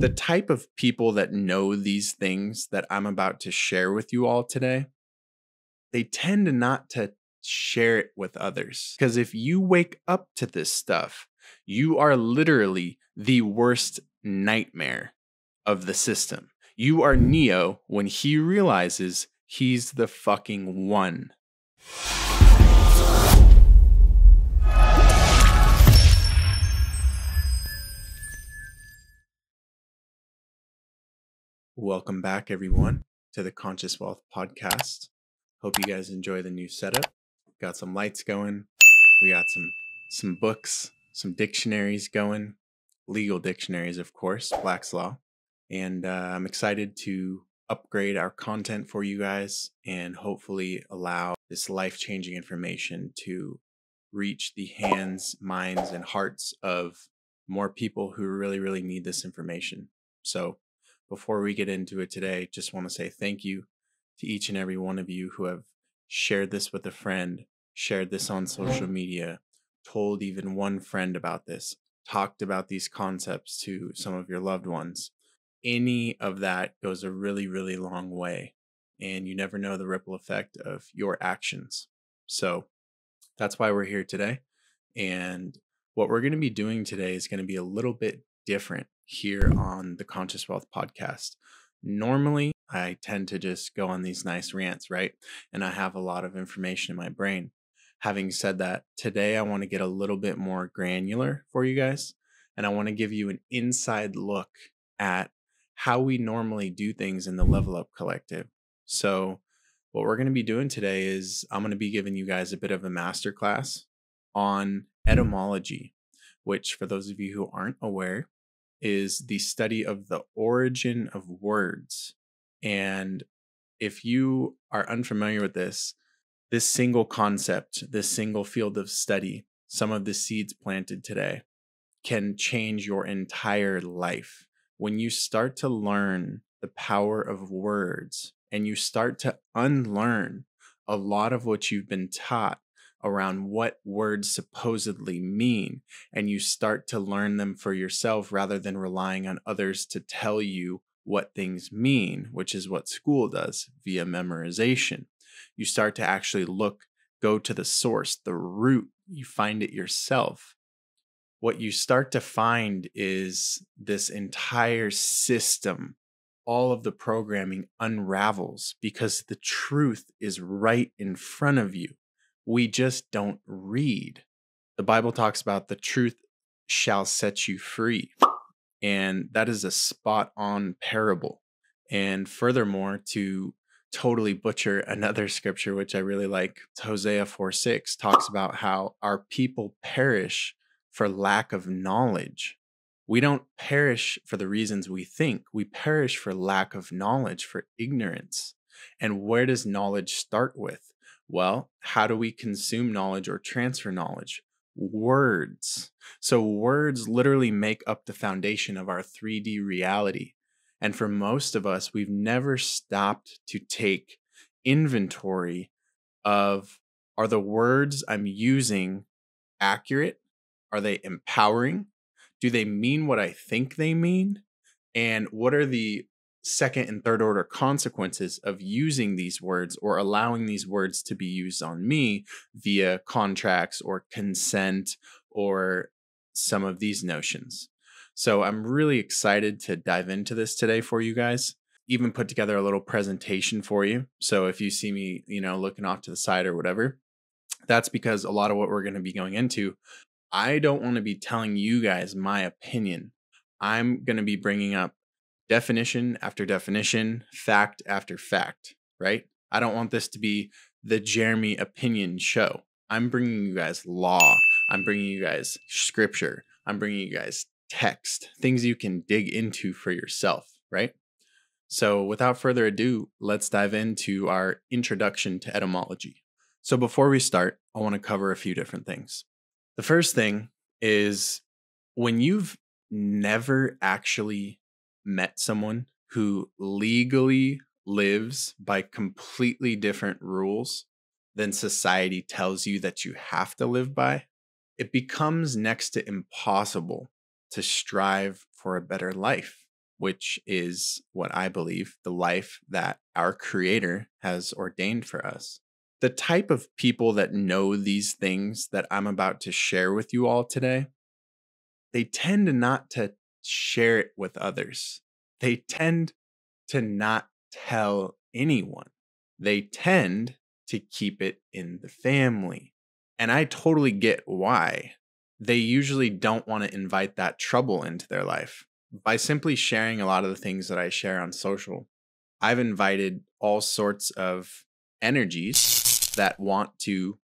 the type of people that know these things that I'm about to share with you all today, they tend not to share it with others. Because if you wake up to this stuff, you are literally the worst nightmare of the system. You are Neo when he realizes he's the fucking one. Welcome back, everyone, to the Conscious Wealth Podcast. Hope you guys enjoy the new setup. Got some lights going. We got some some books, some dictionaries going, legal dictionaries, of course, Black's Law, and uh, I'm excited to upgrade our content for you guys and hopefully allow this life changing information to reach the hands, minds, and hearts of more people who really, really need this information. So before we get into it today, just want to say thank you to each and every one of you who have shared this with a friend, shared this on social media, told even one friend about this, talked about these concepts to some of your loved ones. Any of that goes a really, really long way. And you never know the ripple effect of your actions. So that's why we're here today. And what we're going to be doing today is going to be a little bit different here on the Conscious Wealth podcast. Normally, I tend to just go on these nice rants, right? And I have a lot of information in my brain. Having said that, today I want to get a little bit more granular for you guys. And I want to give you an inside look at how we normally do things in the Level Up Collective. So, what we're going to be doing today is I'm going to be giving you guys a bit of a masterclass on etymology, which, for those of you who aren't aware, is the study of the origin of words. And if you are unfamiliar with this, this single concept, this single field of study, some of the seeds planted today can change your entire life. When you start to learn the power of words and you start to unlearn a lot of what you've been taught around what words supposedly mean, and you start to learn them for yourself rather than relying on others to tell you what things mean, which is what school does via memorization. You start to actually look, go to the source, the root, you find it yourself. What you start to find is this entire system all of the programming unravels because the truth is right in front of you we just don't read. The Bible talks about the truth shall set you free. And that is a spot on parable. And furthermore, to totally butcher another scripture, which I really like, Hosea 4 6 talks about how our people perish for lack of knowledge. We don't perish for the reasons we think, we perish for lack of knowledge, for ignorance. And where does knowledge start with? Well, how do we consume knowledge or transfer knowledge? Words. So, words literally make up the foundation of our 3D reality. And for most of us, we've never stopped to take inventory of are the words I'm using accurate? Are they empowering? Do they mean what I think they mean? And what are the second and third order consequences of using these words or allowing these words to be used on me via contracts or consent or some of these notions. So I'm really excited to dive into this today for you guys. Even put together a little presentation for you. So if you see me, you know, looking off to the side or whatever, that's because a lot of what we're going to be going into, I don't want to be telling you guys my opinion. I'm going to be bringing up definition after definition, fact after fact, right? I don't want this to be the Jeremy opinion show. I'm bringing you guys law. I'm bringing you guys scripture. I'm bringing you guys text, things you can dig into for yourself, right? So, without further ado, let's dive into our introduction to etymology. So, before we start, I want to cover a few different things. The first thing is when you've never actually met someone who legally lives by completely different rules than society tells you that you have to live by, it becomes next to impossible to strive for a better life. which is what I believe the life that our Creator has ordained for us. The type of people that know these things that I'm about to share with you all today, they tend not to share it with others. They tend to not tell anyone. They tend to keep it in the family. And I totally get why. They usually don't want to invite that trouble into their life. By simply sharing a lot of the things that I share on social, I've invited all sorts of energies that want to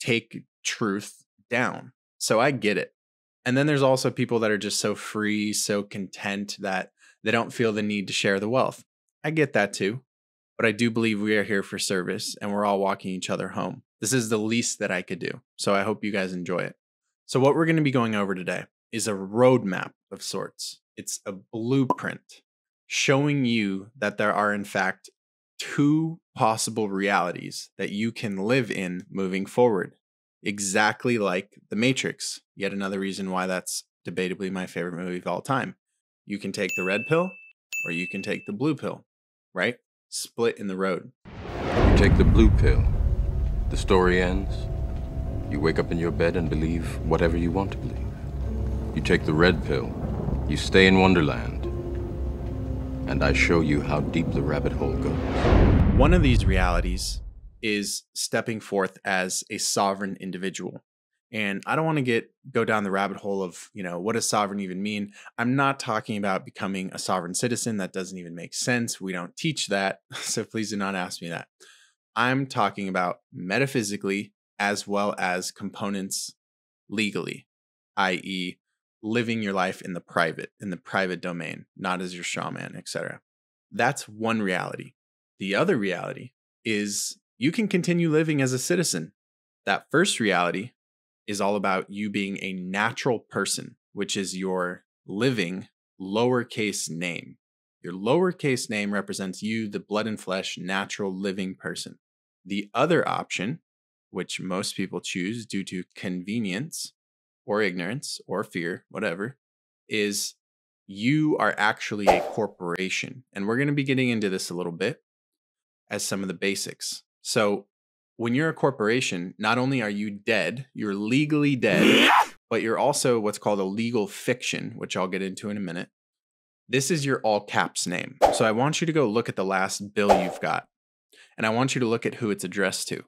take truth down. So I get it. And then there's also people that are just so free, so content that they don't feel the need to share the wealth. I get that too. But I do believe we are here for service and we're all walking each other home. This is the least that I could do. So I hope you guys enjoy it. So, what we're going to be going over today is a roadmap of sorts. It's a blueprint showing you that there are, in fact, two possible realities that you can live in moving forward, exactly like The Matrix. Yet another reason why that's debatably my favorite movie of all time. You can take the red pill or you can take the blue pill, right? Split in the road. You take the blue pill, the story ends. You wake up in your bed and believe whatever you want to believe. You take the red pill, you stay in Wonderland, and I show you how deep the rabbit hole goes. One of these realities is stepping forth as a sovereign individual. And I don't want to get go down the rabbit hole of, you know, what does sovereign even mean? I'm not talking about becoming a sovereign citizen. That doesn't even make sense. We don't teach that. So please do not ask me that. I'm talking about metaphysically as well as components legally, i.e., living your life in the private, in the private domain, not as your shaman, etc. That's one reality. The other reality is you can continue living as a citizen. That first reality is all about you being a natural person, which is your living lowercase name. Your lowercase name represents you, the blood and flesh, natural living person. The other option, which most people choose due to convenience or ignorance or fear, whatever, is you are actually a corporation. And we're going to be getting into this a little bit as some of the basics. So, when you're a corporation, not only are you dead, you're legally dead, but you're also what's called a legal fiction, which I'll get into in a minute. This is your all caps name. So I want you to go look at the last bill you've got, and I want you to look at who it's addressed to.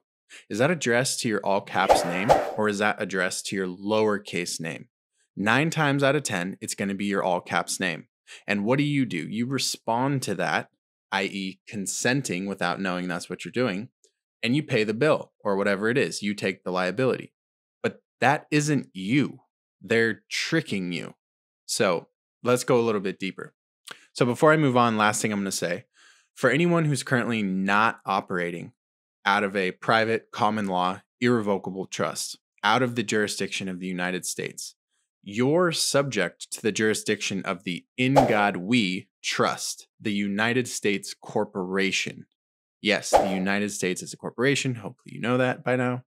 Is that addressed to your all caps name, or is that addressed to your lowercase name? Nine times out of 10, it's going to be your all caps name. And what do you do? You respond to that, i.e., consenting without knowing that's what you're doing, and you pay the bill or whatever it is. You take the liability. But that isn't you. They're tricking you. So let's go a little bit deeper. So before I move on, last thing I'm going to say for anyone who's currently not operating out of a private common law irrevocable trust out of the jurisdiction of the United States, you're subject to the jurisdiction of the In God We Trust, the United States Corporation. Yes, the United States is a corporation. Hopefully, you know that by now.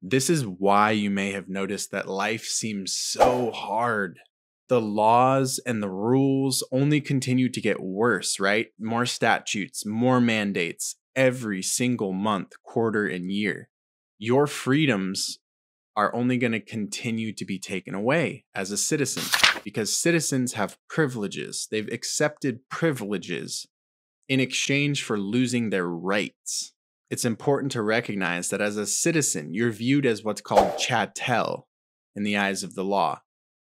This is why you may have noticed that life seems so hard. The laws and the rules only continue to get worse, right? More statutes, more mandates every single month, quarter, and year. Your freedoms are only going to continue to be taken away as a citizen because citizens have privileges. They've accepted privileges in exchange for losing their rights. It's important to recognize that as a citizen, you're viewed as what's called chattel in the eyes of the law.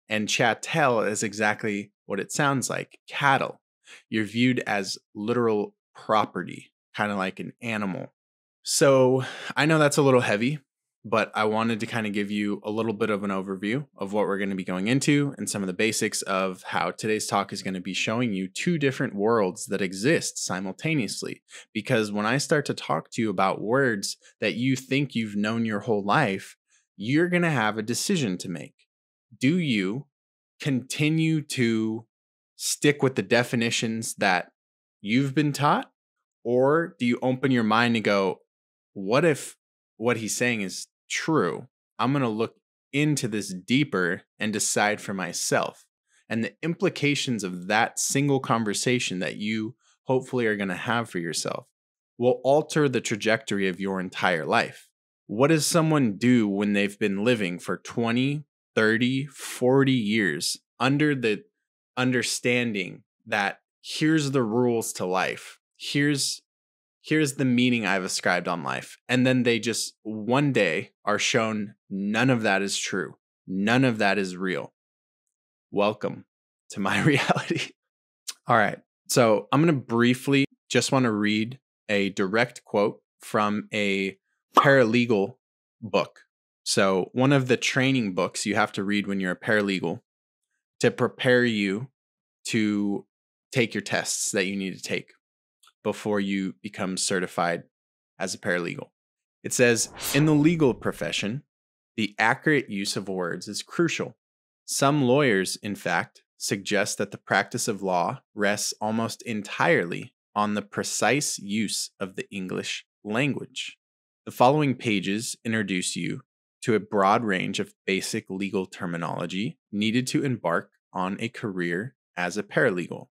And chattel is exactly what it sounds like cattle. You're viewed as literal property, kind of like an animal. So I know that's a little heavy, but I wanted to kind of give you a little bit of an overview of what we're going to be going into and some of the basics of how today's talk is going to be showing you two different worlds that exist simultaneously. Because when I start to talk to you about words that you think you've known your whole life, you're going to have a decision to make. Do you continue to stick with the definitions that you've been taught? Or do you open your mind and go, what if what he's saying is true. I'm going to look into this deeper and decide for myself. and the implications of that single conversation that you hopefully are going to have for yourself will alter the trajectory of your entire life. What does someone do when they've been living for 20, 30, 40 years under the understanding that here's the rules to life. Here's here's the meaning I've ascribed on life. And then they just one day are shown none of that is true. None of that is real. Welcome to my reality. All right. So I'm going to briefly just want to read a direct quote from a paralegal book. So, one of the training books you have to read when you're a paralegal to prepare you to take your tests that you need to take before you become certified as a paralegal. It says In the legal profession, the accurate use of words is crucial. Some lawyers, in fact, suggest that the practice of law rests almost entirely on the precise use of the English language. The following pages introduce you to a broad range of basic legal terminology needed to embark on a career as a paralegal.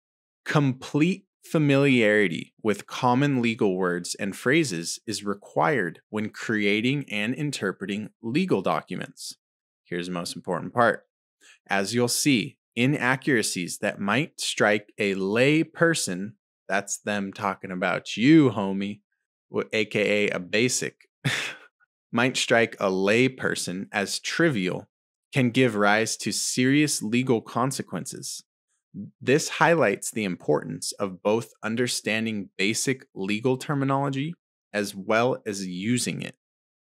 Complete familiarity with common legal words and phrases is required when creating and interpreting legal documents. Here's the most important part. As you'll see, inaccuracies that might strike a lay person, that's them talking about you, homie, aka a basic, might strike a lay person as trivial can give rise to serious legal consequences. This highlights the importance of both understanding basic legal terminology as well as using it.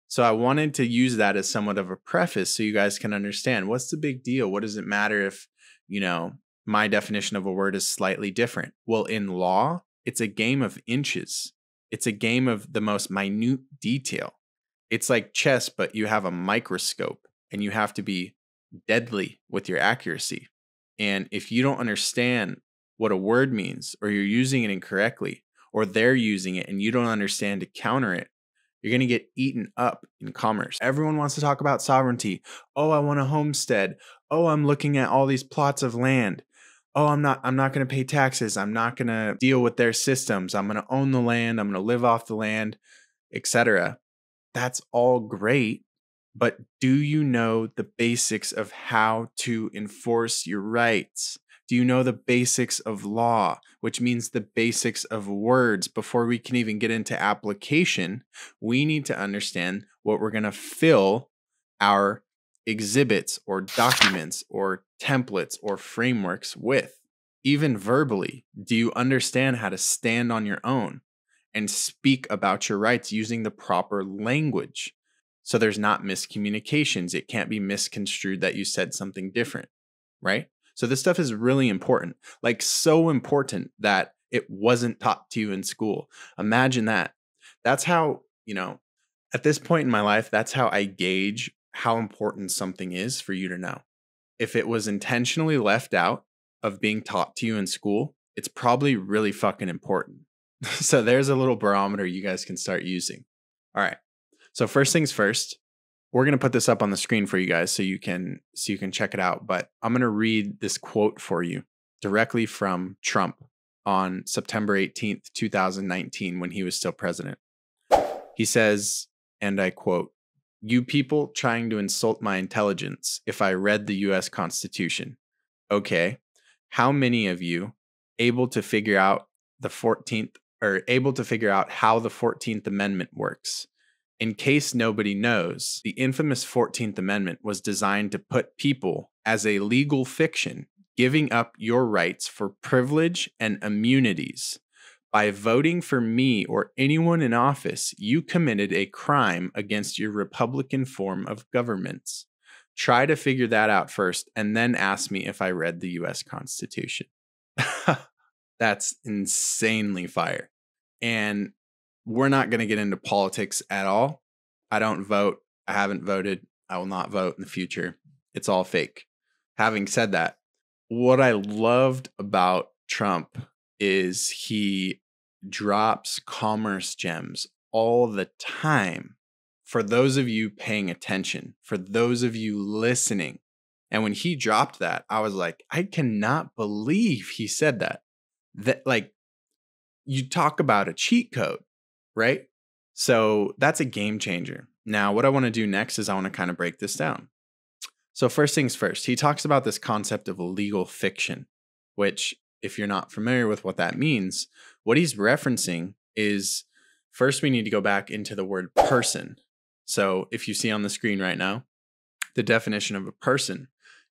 So I wanted to use that as somewhat of a preface so you guys can understand what's the big deal? What does it matter if, you know, my definition of a word is slightly different? Well, in law, it's a game of inches. It's a game of the most minute detail. It's like chess, but you have a microscope and you have to be deadly with your accuracy. And if you don't understand what a word means, or you're using it incorrectly, or they're using it and you don't understand to counter it, you're going to get eaten up in commerce. Everyone wants to talk about sovereignty. Oh, I want a homestead. Oh, I'm looking at all these plots of land. Oh, I'm not I'm not going to pay taxes. I'm not going to deal with their systems. I'm going to own the land. I'm going to live off the land, etc. That's all great, but do you know the basics of how to enforce your rights? Do you know the basics of law, which means the basics of words? Before we can even get into application, we need to understand what we're going to fill our exhibits or documents or templates or frameworks with. Even verbally, do you understand how to stand on your own and speak about your rights using the proper language? So there's not miscommunications. It can't be misconstrued that you said something different, right? So this stuff is really important, like so important that it wasn't taught to you in school. Imagine that. That's how, you know, at this point in my life, that's how I gauge how important something is for you to know. If it was intentionally left out of being taught to you in school, it's probably really fucking important. so there's a little barometer you guys can start using. All right. So first things first, we're going to put this up on the screen for you guys so you can so you can check it out, but I'm going to read this quote for you directly from Trump on September 18th, 2019 when he was still president. He says, and I quote, "You people trying to insult my intelligence if I read the US Constitution. Okay. How many of you able to figure out the 14th or able to figure out how the 14th Amendment works?" In case nobody knows, the infamous 14th Amendment was designed to put people as a legal fiction, giving up your rights for privilege and immunities. By voting for me or anyone in office, you committed a crime against your Republican form of governments. Try to figure that out first and then ask me if I read the US Constitution. That's insanely fire. And we're not going to get into politics at all. I don't vote. I haven't voted. I will not vote in the future. It's all fake. Having said that, what I loved about Trump is he drops commerce gems all the time. For those of you paying attention, for those of you listening, And when he dropped that, I was like, I cannot believe he said that. That like you talk about a cheat code, right? So that's a game changer. Now, what I want to do next is I want to kind of break this down. So, first things first, he talks about this concept of legal fiction, which, if you're not familiar with what that means, what he's referencing is first we need to go back into the word person. So, if you see on the screen right now, the definition of a person,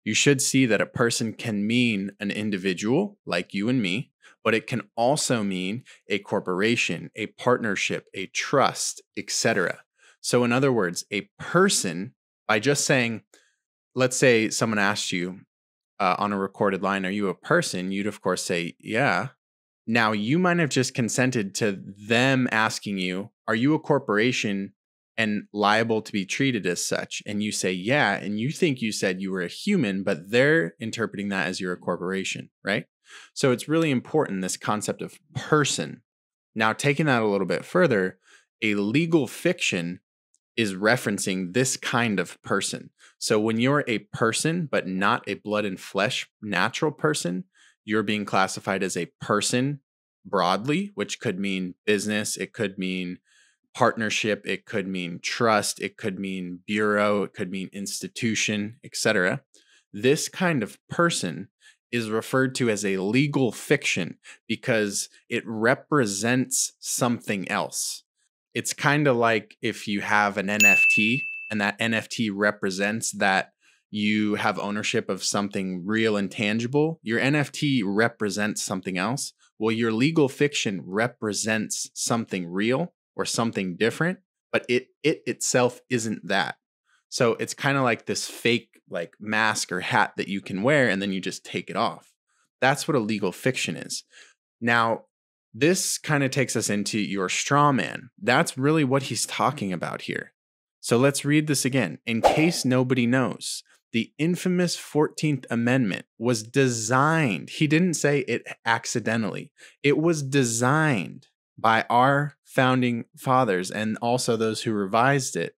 you should see that a person can mean an individual like you and me, but it can also mean a corporation, a partnership, a trust, etc. So, in other words, a person, by just saying, let's say someone asked you uh, on a recorded line, Are you a person? You'd, of course, say, Yeah. Now, you might have just consented to them asking you, Are you a corporation and liable to be treated as such? And you say, Yeah. And you think you said you were a human, but they're interpreting that as you're a corporation, right? So it's really important, this concept of person. Now, taking that a little bit further, a legal fiction is referencing this kind of person. So when you're a person, but not a blood and flesh natural person, you're being classified as a person broadly, which could mean business, it could mean partnership, it could mean trust, it could mean bureau, it could mean institution, etc. This kind of person is referred to as a legal fiction because it represents something else it's kind of like if you have an NFT and that NFT represents that you have ownership of something real and tangible, your NFT represents something else. Well, your legal fiction represents something real or something different, but it it itself isn't that. So it's kind of like this fake like mask or hat that you can wear and then you just take it off. That's what a legal fiction is. Now, this kind of takes us into your straw man. That's really what he's talking about here. So let's read this again. In case nobody knows, the infamous 14th Amendment was designed, he didn't say it accidentally, it was designed by our founding fathers and also those who revised it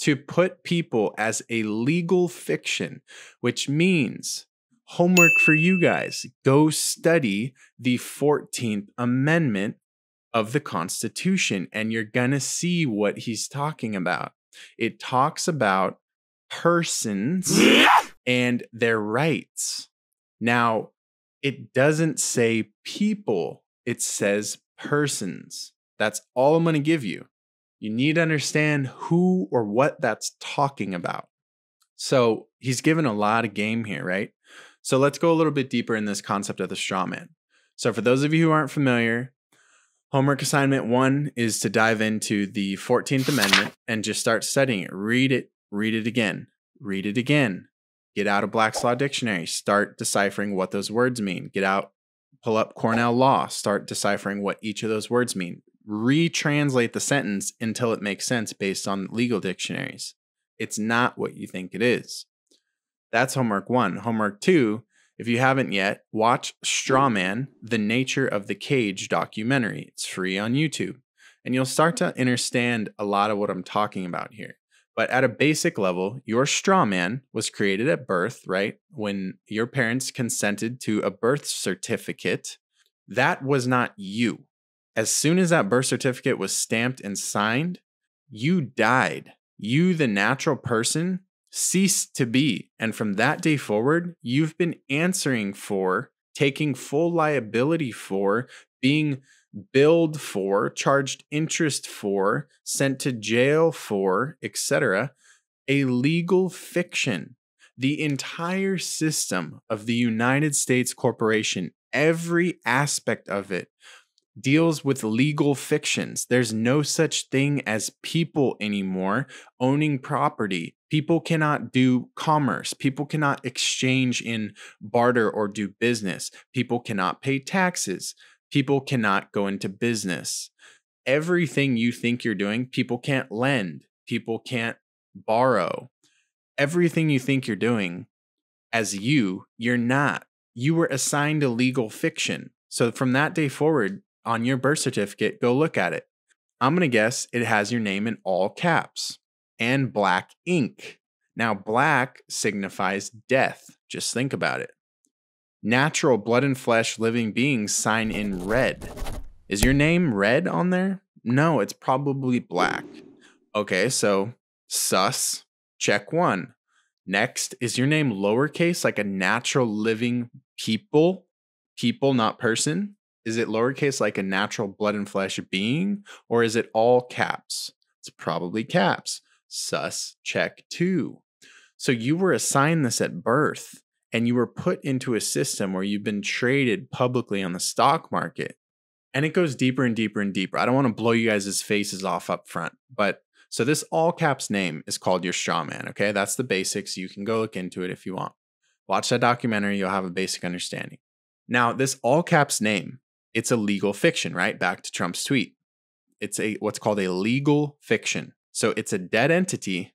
to put people as a legal fiction, which means homework for you guys go study the 14th Amendment of the Constitution, and you're going to see what he's talking about. It talks about persons and their rights. Now, it doesn't say people, it says persons. That's all I'm going to give you. You need to understand who or what that's talking about. So he's given a lot of game here, right? So let's go a little bit deeper in this concept of the straw man. So, for those of you who aren't familiar, homework assignment one is to dive into the 14th Amendment and just start studying it. Read it, read it again, read it again. Get out a Black's Law Dictionary, start deciphering what those words mean. Get out, pull up Cornell Law, start deciphering what each of those words mean. Retranslate the sentence until it makes sense based on legal dictionaries. It's not what you think it is. That's homework one. Homework two, if you haven't yet, watch Strawman, The Nature of the Cage documentary. It's free on YouTube. And you'll start to understand a lot of what I'm talking about here. But at a basic level, your straw man was created at birth, right? When your parents consented to a birth certificate, that was not you. As soon as that birth certificate was stamped and signed, you died. You, the natural person, ceased to be. And from that day forward, you've been answering for, taking full liability for, being billed for, charged interest for, sent to jail for, etc. A legal fiction. The entire system of the United States corporation, every aspect of it, deals with legal fictions. There's no such thing as people anymore owning property. People cannot do commerce. People cannot exchange in barter or do business. People cannot pay taxes. People cannot go into business. Everything you think you're doing, people can't lend. People can't borrow. Everything you think you're doing as you, you're not. You were assigned a legal fiction. So from that day forward, on your birth certificate, go look at it. I'm going to guess it has your name in all caps and black ink. Now, black signifies death. Just think about it. Natural blood and flesh living beings sign in red. Is your name red on there? No, it's probably black. Okay, so sus, check one. Next, is your name lowercase like a natural living people? People, not person? Is it lowercase like a natural blood and flesh being? Or is it all caps? It's probably caps. Sus, check two. So you were assigned this at birth and you were put into a system where you've been traded publicly on the stock market. And it goes deeper and deeper and deeper. I don't want to blow you guys' faces off up front, but so this all caps name is called your straw man. Okay. That's the basics. You can go look into it if you want. Watch that documentary. You'll have a basic understanding. Now, this all caps name, it's a legal fiction, right? Back to Trump's tweet. It's a what's called a legal fiction. So it's a dead entity.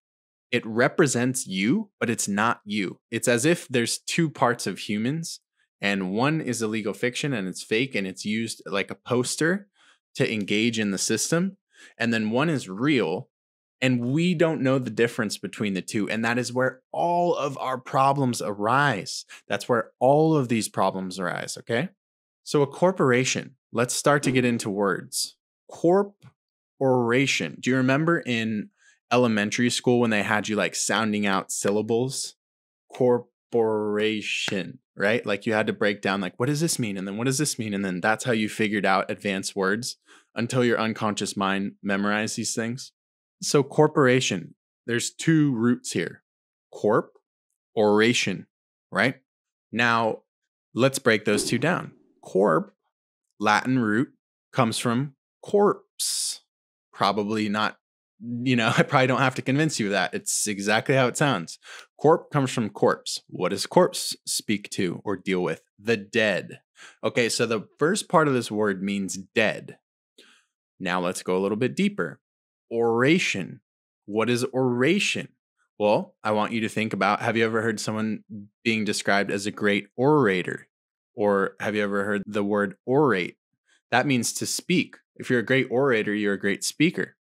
It represents you, but it's not you. It's as if there's two parts of humans, and one is a legal fiction and it's fake and it's used like a poster to engage in the system. And then one is real and we don't know the difference between the two. And that is where all of our problems arise. That's where all of these problems arise. Okay. So, a corporation, let's start to get into words. Corporation. Do you remember in elementary school when they had you like sounding out syllables? Corporation, right? Like you had to break down, like, what does this mean? And then what does this mean? And then that's how you figured out advanced words until your unconscious mind memorized these things. So, corporation, there's two roots here corp, oration, right? Now, let's break those two down. Corp, Latin root, comes from corpse. Probably not, you know, I probably don't have to convince you of that. It's exactly how it sounds. Corp comes from corpse. What does corpse speak to or deal with? The dead. Okay, so the first part of this word means dead. Now let's go a little bit deeper oration. What is oration? Well, I want you to think about have you ever heard someone being described as a great orator? Or have you ever heard the word orate? That means to speak. If you're a great orator, you're a great speaker.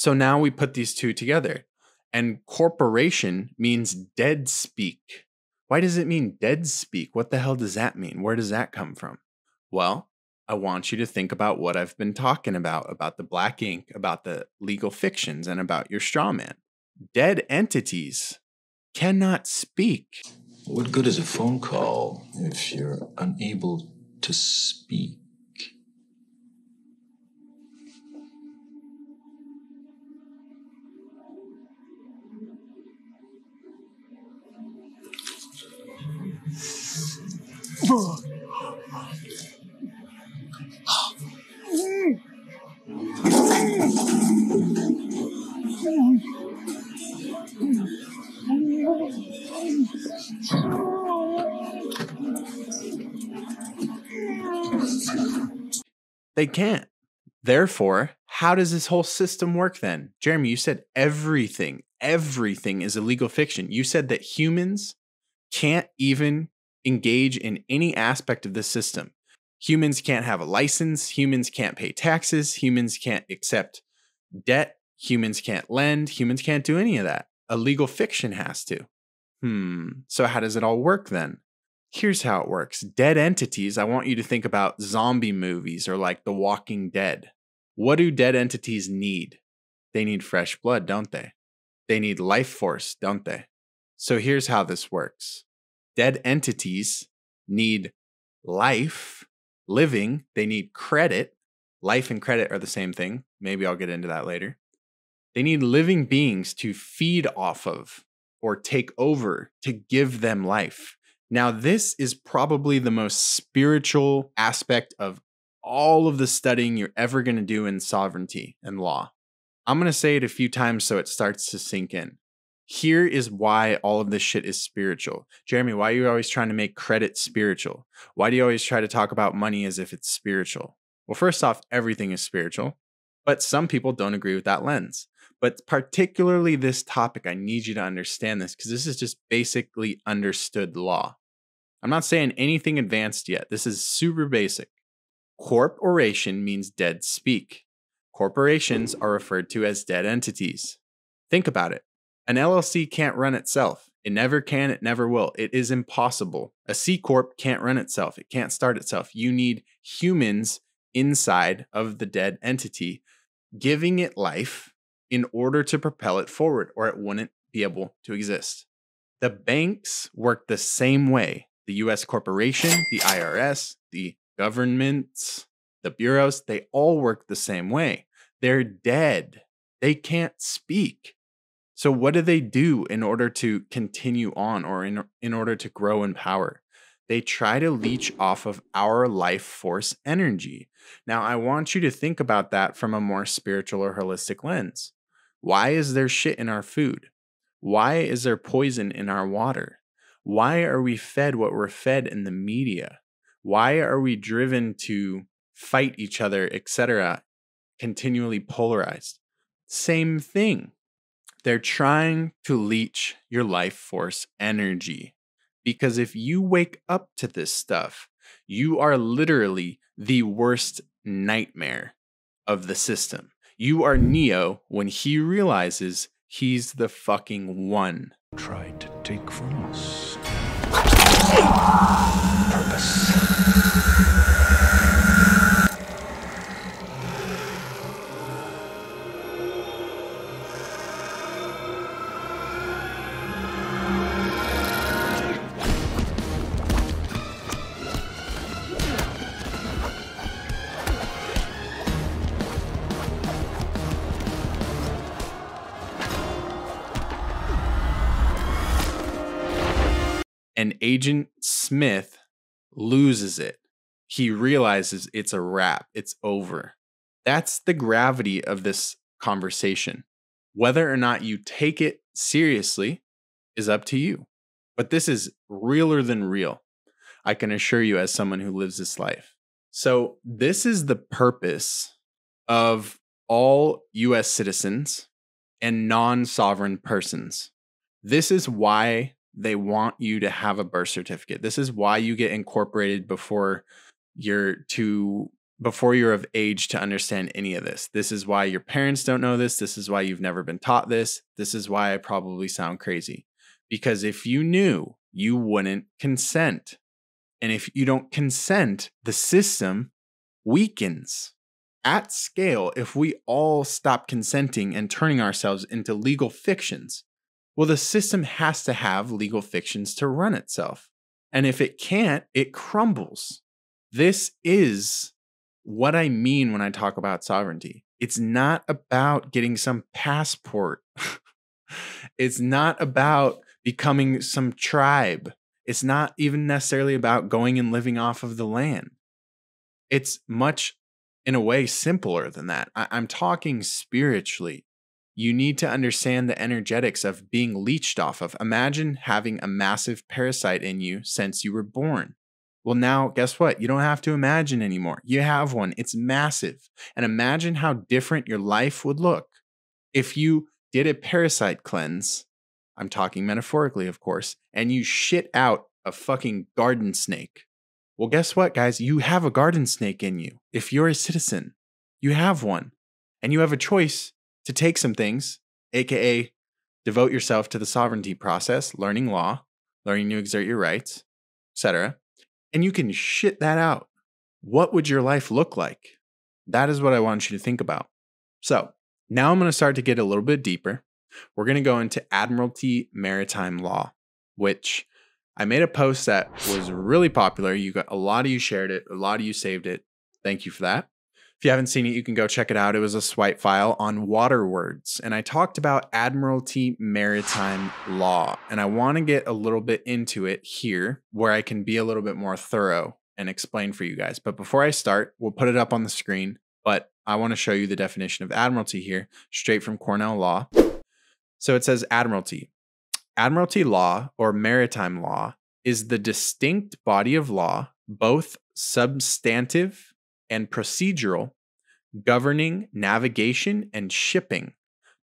So now we put these two together. And corporation means dead speak. Why does it mean dead speak? What the hell does that mean? Where does that come from? Well, I want you to think about what I've been talking about, about the black ink, about the legal fictions, and about your straw man. Dead entities cannot speak. What good is a phone call if you're unable to speak? They can't. Therefore, how does this whole system work then? Jeremy, you said everything, everything is a legal fiction. You said that humans can't even engage in any aspect of the system. Humans can't have a license, humans can't pay taxes, humans can't accept debt, humans can't lend, humans can't do any of that. A legal fiction has to. Hmm, so how does it all work then? Here's how it works dead entities. I want you to think about zombie movies or like The Walking Dead. What do dead entities need? They need fresh blood, don't they? They need life force, don't they? So here's how this works dead entities need life, living, they need credit. Life and credit are the same thing. Maybe I'll get into that later. They need living beings to feed off of or take over to give them life. Now, this is probably the most spiritual aspect of all of the studying you're ever going to do in sovereignty and law. I'm going to say it a few times so it starts to sink in. Here is why all of this shit is spiritual. Jeremy, why are you always trying to make credit spiritual? Why do you always try to talk about money as if it's spiritual? Well, first off, everything is spiritual, but some people don't agree with that lens. But particularly this topic, I need you to understand this because this is just basically understood law. I'm not saying anything advanced yet. This is super basic. Corporation means dead speak. Corporations are referred to as dead entities. Think about it. An LLC can't run itself. It never can, it never will. It is impossible. A C Corp can't run itself, it can't start itself. You need humans inside of the dead entity giving it life in order to propel it forward, or it wouldn't be able to exist. The banks work the same way. The US corporation, the IRS, the governments, the bureaus, they all work the same way. They're dead. They can't speak. So, what do they do in order to continue on or in, in order to grow in power? They try to leech off of our life force energy. Now, I want you to think about that from a more spiritual or holistic lens. Why is there shit in our food? Why is there poison in our water? Why are we fed what we're fed in the media? Why are we driven to fight each other, etc., continually polarized? Same thing. They're trying to leech your life force energy. Because if you wake up to this stuff, you are literally the worst nightmare of the system. You are Neo when he realizes he's the fucking one. Tried to take from us. And Agent Smith loses it. He realizes it's a wrap, it's over. That's the gravity of this conversation. Whether or not you take it seriously is up to you. But this is realer than real. I can assure you, as someone who lives this life. So, this is the purpose of all US citizens and non sovereign persons. This is why they want you to have a birth certificate. This is why you get incorporated before you're to before you're of age to understand any of this. This is why your parents don't know this. This is why you've never been taught this. This is why I probably sound crazy. Because if you knew, you wouldn't consent. And if you don't consent, the system weakens. At scale, if we all stop consenting and turning ourselves into legal fictions, well, the system has to have legal fictions to run itself. And if it can't, it crumbles. This is what I mean when I talk about sovereignty. It's not about getting some passport. it's not about becoming some tribe. It's not even necessarily about going and living off of the land. It's much, in a way, simpler than that. I- am talking spiritually you need to understand the energetics of being leached off of. Imagine having a massive parasite in you since you were born. Well, now, guess what? You don't have to imagine anymore. You have one, it's massive. And imagine how different your life would look if you did a parasite cleanse. I'm talking metaphorically, of course, and you shit out a fucking garden snake. Well, guess what, guys? You have a garden snake in you. If you're a citizen, you have one. And you have a choice to take some things, aka devote yourself to the sovereignty process, learning law, learning to exert your rights, etc. And you can shit that out. What would your life look like? That is what I want you to think about. So, now I'm going to start to get a little bit deeper. We're going to go into Admiralty Maritime Law, which I made a post that was really popular. You got a lot of you shared it, a lot of you saved it. Thank you for that. If you haven't seen it, you can go check it out. It was a swipe file on water words. And I talked about Admiralty Maritime Law. And I want to get a little bit into it here where I can be a little bit more thorough and explain for you guys. But before I start, we'll put it up on the screen. But I want to show you the definition of Admiralty here, straight from Cornell Law. So it says Admiralty. Admiralty law or maritime law is the distinct body of law, both substantive and procedural, governing navigation and shipping.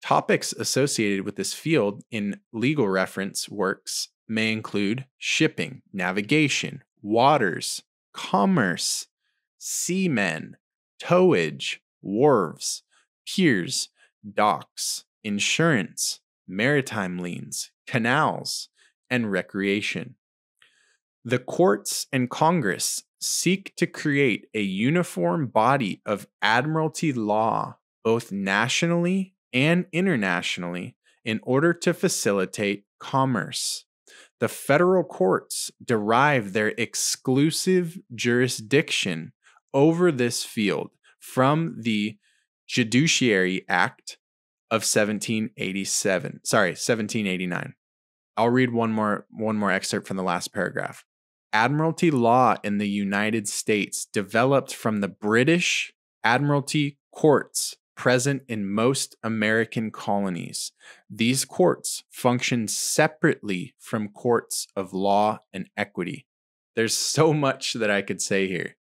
Topics associated with this field in legal reference works may include shipping, navigation, waters, commerce, seamen, towage, wharves, piers, docks, insurance, maritime liens, canals, and recreation. The courts and Congress seek to create a uniform body of admiralty law, both nationally and internationally, in order to facilitate commerce. The federal courts derive their exclusive jurisdiction over this field from the Judiciary Act of 1787. Sorry, 1789. I'll read one more one more excerpt from the last paragraph. Admiralty law in the United States developed from the British Admiralty courts present in most American colonies. These courts function separately from courts of law and equity. There's so much that I could say here,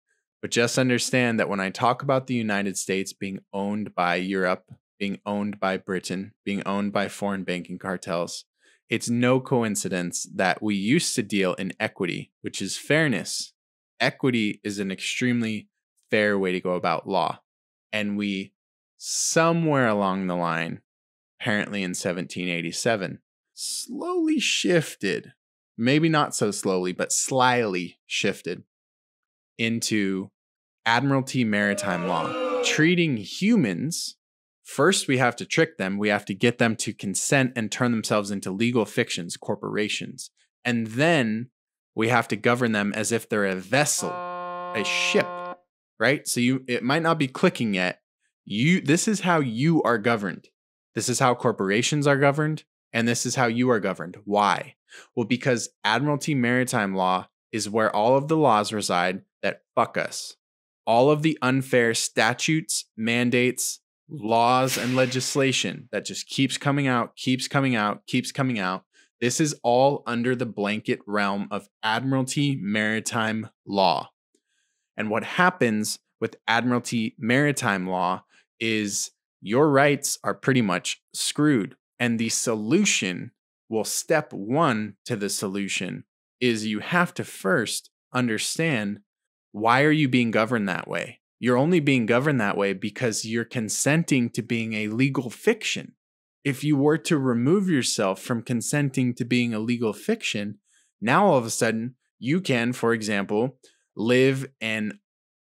but just understand that when I talk about the United States being owned by Europe, being owned by Britain, being owned by foreign banking cartels, it's no coincidence that we used to deal in equity, which is fairness. Equity is an extremely fair way to go about law. And we somewhere along the line, apparently in 1787, slowly shifted, maybe not so slowly, but slyly shifted into Admiralty maritime law, treating humans. First, we have to trick them. We have to get them to consent and turn themselves into legal fictions, corporations. And then we have to govern them as if they're a vessel, a ship, right? So you it might not be clicking yet, you this is how you are governed. This is how corporations are governed and this is how you are governed. Why? Well, because admiralty maritime law is where all of the laws reside that fuck us. All of the unfair statutes, mandates, laws and legislation that just keeps coming out, keeps coming out, keeps coming out. This is all under the blanket realm of admiralty maritime law. And what happens with admiralty maritime law is your rights are pretty much screwed. And the solution, well, step one to the solution is you have to first understand why are you being governed that way? You're only being governed that way because you're consenting to being a legal fiction. If you were to remove yourself from consenting to being a legal fiction, now all of a sudden you can, for example, live and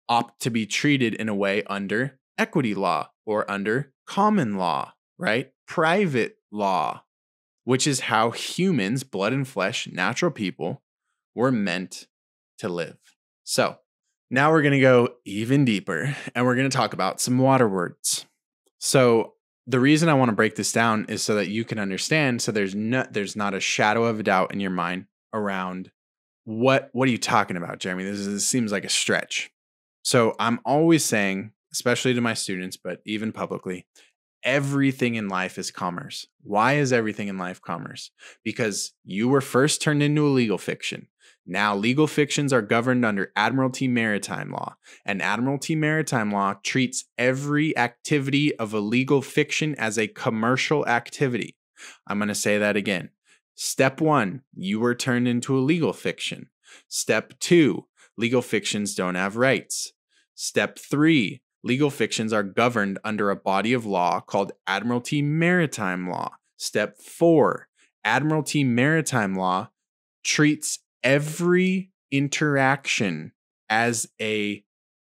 opt to be treated in a way under equity law or under common law, right? Private law, which is how humans, blood and flesh, natural people, were meant to live. So now we're going to go even deeper and we're going to talk about some water words. So the reason I want to break this down is so that you can understand so there's not there's not a shadow of a doubt in your mind around what what are you talking about, Jeremy? This, is, this seems like a stretch. So I'm always saying especially to my students, but even publicly, everything in life is commerce. Why is everything in life commerce? Because you were first turned into a legal fiction. Now, legal fictions are governed under Admiralty Maritime Law, and Admiralty Maritime Law treats every activity of a legal fiction as a commercial activity. I'm going to say that again. Step one, you were turned into a legal fiction. Step two, legal fictions don't have rights. Step three, legal fictions are governed under a body of law called Admiralty Maritime Law. Step four Admiralty Maritime Law treats every interaction as a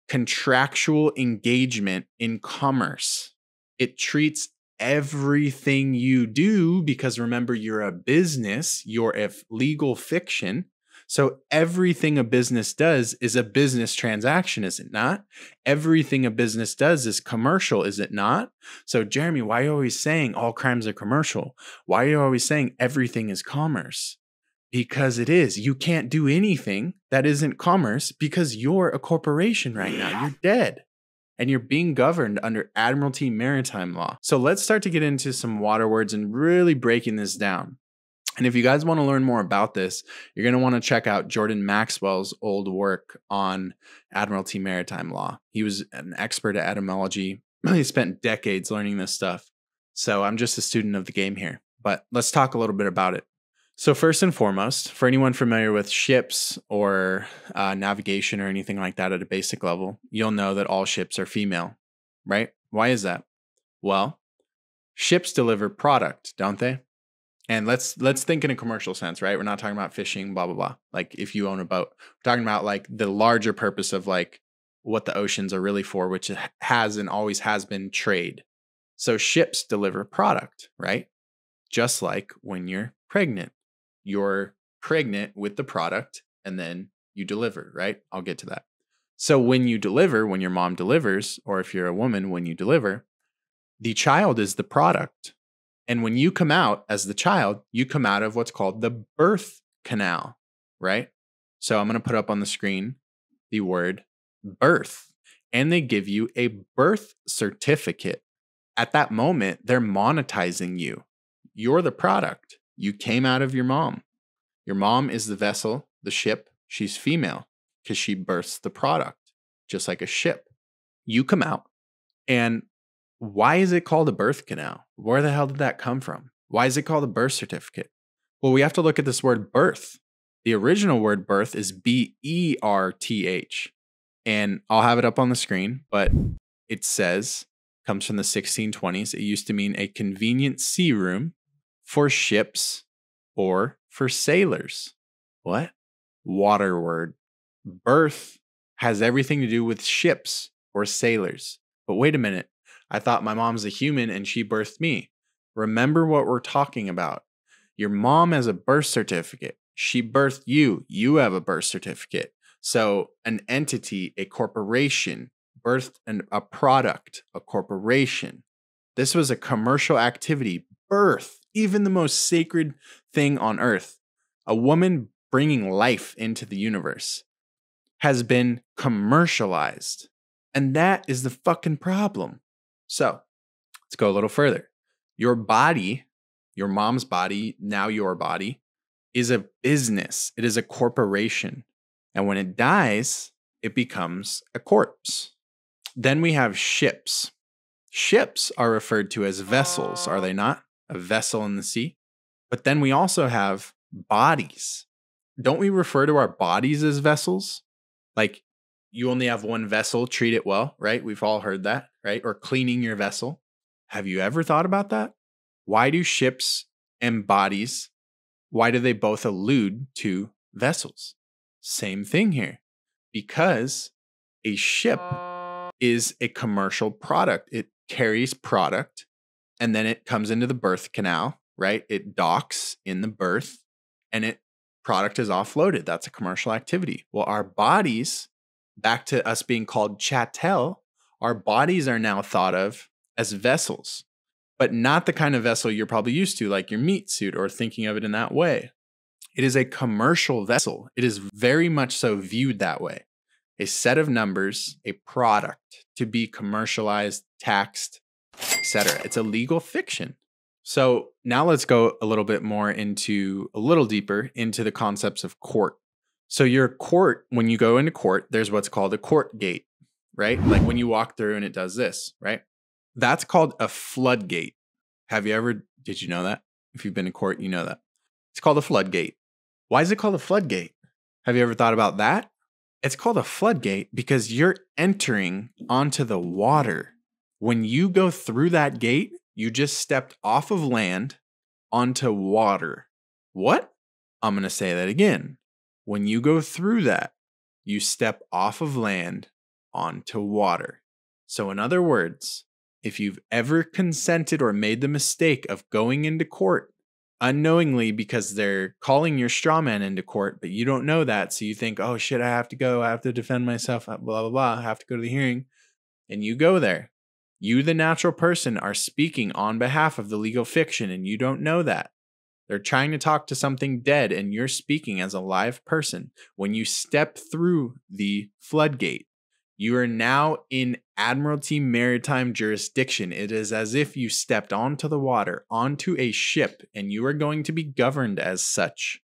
contractual engagement in commerce. It treats everything you do because remember, you're a business, you're a legal fiction. So everything a business does is a business transaction, is it not? Everything a business does is commercial, is it not? So, Jeremy, why are you always saying all crimes are commercial? Why are you always saying everything is commerce? Because it is. You can't do anything that isn't commerce because you're a corporation right now. You're dead and you're being governed under Admiralty Maritime Law. So let's start to get into some water words and really breaking this down. And if you guys want to learn more about this, you're going to want to check out Jordan Maxwell's old work on Admiralty Maritime Law. He was an expert at etymology. he spent decades learning this stuff. So I'm just a student of the game here. But let's talk a little bit about it. So, first and foremost, for anyone familiar with ships or uh, navigation or anything like that at a basic level, you'll know that all ships are female, right? Why is that? Well, ships deliver product, don't they? And let's let's think in a commercial sense, right? We're not talking about fishing, blah blah blah. Like if you own a boat, we're talking about like the larger purpose of like what the oceans are really for, which has and always has been trade. So ships deliver product, right? Just like when you're pregnant, you're pregnant with the product and then you deliver, right? I'll get to that. So when you deliver, when your mom delivers, or if you're a woman, when you deliver, the child is the product. And when you come out as the child, you come out of what's called the birth canal, right? So I'm going to put up on the screen the word birth, and they give you a birth certificate. At that moment, they're monetizing you. You're the product. You came out of your mom. Your mom is the vessel, the ship. She's female because she births the product, just like a ship. You come out, and why is it called a birth canal? Where the hell did that come from? Why is it called a berth certificate? Well, we have to look at this word birth. The original word birth is B E R T H. And I'll have it up on the screen, but it says, comes from the 1620s. It used to mean a convenient sea room for ships or for sailors. What? Water word. Birth has everything to do with ships or sailors. But wait a minute. I thought my mom's a human and she birthed me. Remember what we're talking about. Your mom has a birth certificate. She birthed you. You have a birth certificate. So, an entity, a corporation, birthed an, a product, a corporation. This was a commercial activity, birth, even the most sacred thing on earth. A woman bringing life into the universe has been commercialized. And that is the fucking problem. So let's go a little further. Your body, your mom's body, now your body, is a business, it is a corporation. And when it dies, it becomes a corpse. Then we have ships. Ships are referred to as vessels, are they not? A vessel in the sea. But then we also have bodies. Don't we refer to our bodies as vessels? Like you only have one vessel, treat it well, right? We've all heard that, right? Or cleaning your vessel. Have you ever thought about that? Why do ships and bodies, why do they both allude to vessels? Same thing here. Because a ship is a commercial product. It carries product and then it comes into the birth canal, right? It docks in the birth and it product is offloaded. That's a commercial activity. Well, our bodies back to us being called chattel, our bodies are now thought of as vessels, but not the kind of vessel you're probably used to, like your meat suit, or thinking of it in that way. It is a commercial vessel. It is very much so viewed that way. A set of numbers, a product to be commercialized, taxed, etc. It's a legal fiction. So now let's go a little bit more into a little deeper into the concepts of court. So your court, when you go into court, there's what's called a court gate, right? Like when you walk through and it does this, right? That's called a floodgate. Have you ever, did you know that? If you've been to court, you know that. It's called a floodgate. Why is it called a floodgate? Have you ever thought about that? It's called a floodgate because you're entering onto the water. When you go through that gate, you just stepped off of land onto water. What? I'm going to say that again. When you go through that, you step off of land onto water. So, in other words, if you've ever consented or made the mistake of going into court unknowingly because they're calling your straw man into court, but you don't know that. So you think, oh shit, I have to go. I have to defend myself, uh, blah, blah, blah. I have to go to the hearing. And you go there. You, the natural person, are speaking on behalf of the legal fiction, and you don't know that. They're trying to talk to something dead, and you're speaking as a live person. When you step through the floodgate, you are now in Admiralty maritime jurisdiction. It is as if you stepped onto the water, onto a ship, and you are going to be governed as such.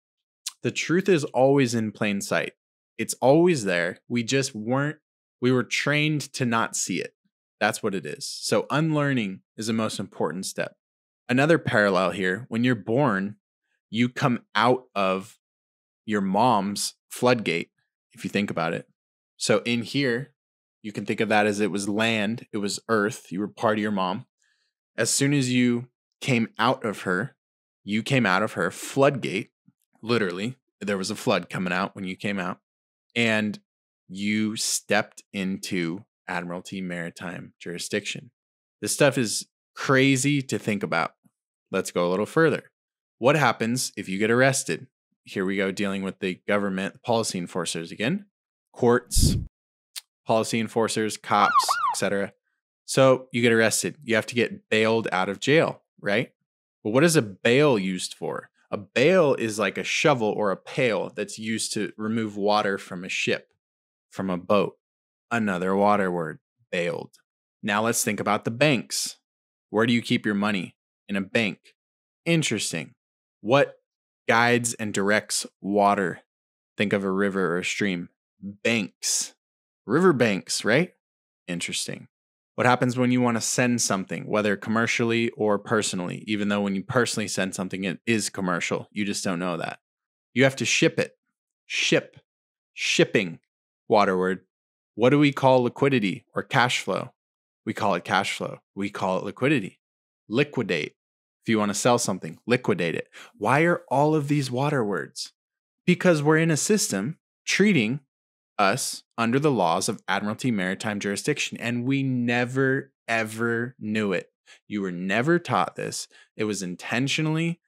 The truth is always in plain sight. It's always there. We just weren't, we were trained to not see it. That's what it is. So, unlearning is the most important step another parallel here when you're born, you come out of your mom's floodgate, if you think about it. So in here, you can think of that as it was land, it was earth, you were part of your mom. As soon as you came out of her, you came out of her floodgate, literally, there was a flood coming out when you came out, and you stepped into Admiralty Maritime jurisdiction. This stuff is crazy to think about. Let's go a little further. What happens if you get arrested? Here we go, dealing with the government policy enforcers again, courts, policy enforcers, cops, etc. So you get arrested. You have to get bailed out of jail, right? But what is a bail used for? A bail is like a shovel or a pail that's used to remove water from a ship, from a boat. Another water word, bailed. Now let's think about the banks. Where do you keep your money? In a bank. Interesting. What guides and directs water? Think of a river or a stream. Banks. River banks, right? Interesting. What happens when you want to send something, whether commercially or personally, even though when you personally send something, it is commercial. You just don't know that. You have to ship it. Ship. Shipping. Water word. What do we call liquidity or cash flow? We call it cash flow. We call it liquidity. Liquidate. If you want to sell something, liquidate it. Why are all of these water words? Because we're in a system treating us under the laws of Admiralty Maritime Jurisdiction, and we never, ever knew it. You were never taught this. It was intentionally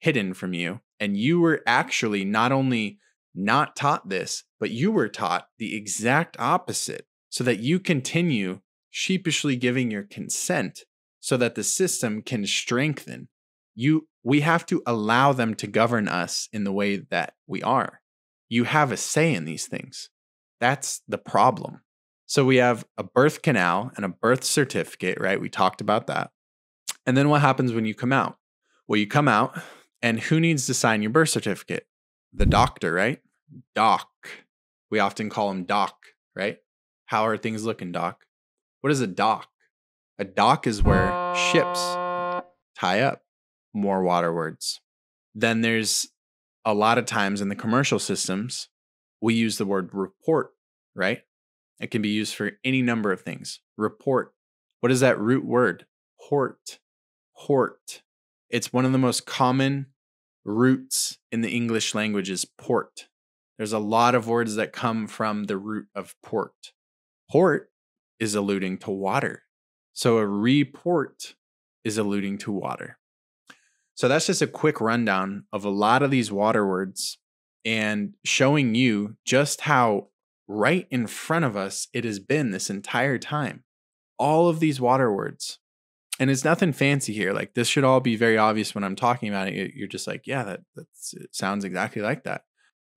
hidden from you. And you were actually not only not taught this, but you were taught the exact opposite so that you continue sheepishly giving your consent so that the system can strengthen. You we have to allow them to govern us in the way that we are. You have a say in these things. That's the problem. So we have a birth canal and a birth certificate, right? We talked about that. And then what happens when you come out? Well, you come out, and who needs to sign your birth certificate? The doctor, right? Doc. We often call him Doc, right? How are things looking, Doc? What is a dock? A dock is where ships tie up. More water words. Then there's a lot of times in the commercial systems, we use the word report, right? It can be used for any number of things. Report. What is that root word? Port. Port. It's one of the most common roots in the English language is port. There's a lot of words that come from the root of port. Port is alluding to water. So a report is alluding to water. So that's just a quick rundown of a lot of these water words and showing you just how right in front of us it has been this entire time. All of these water words. And it's nothing fancy here. Like this should all be very obvious when I'm talking about it. You're just like, yeah, that that's, sounds exactly like that.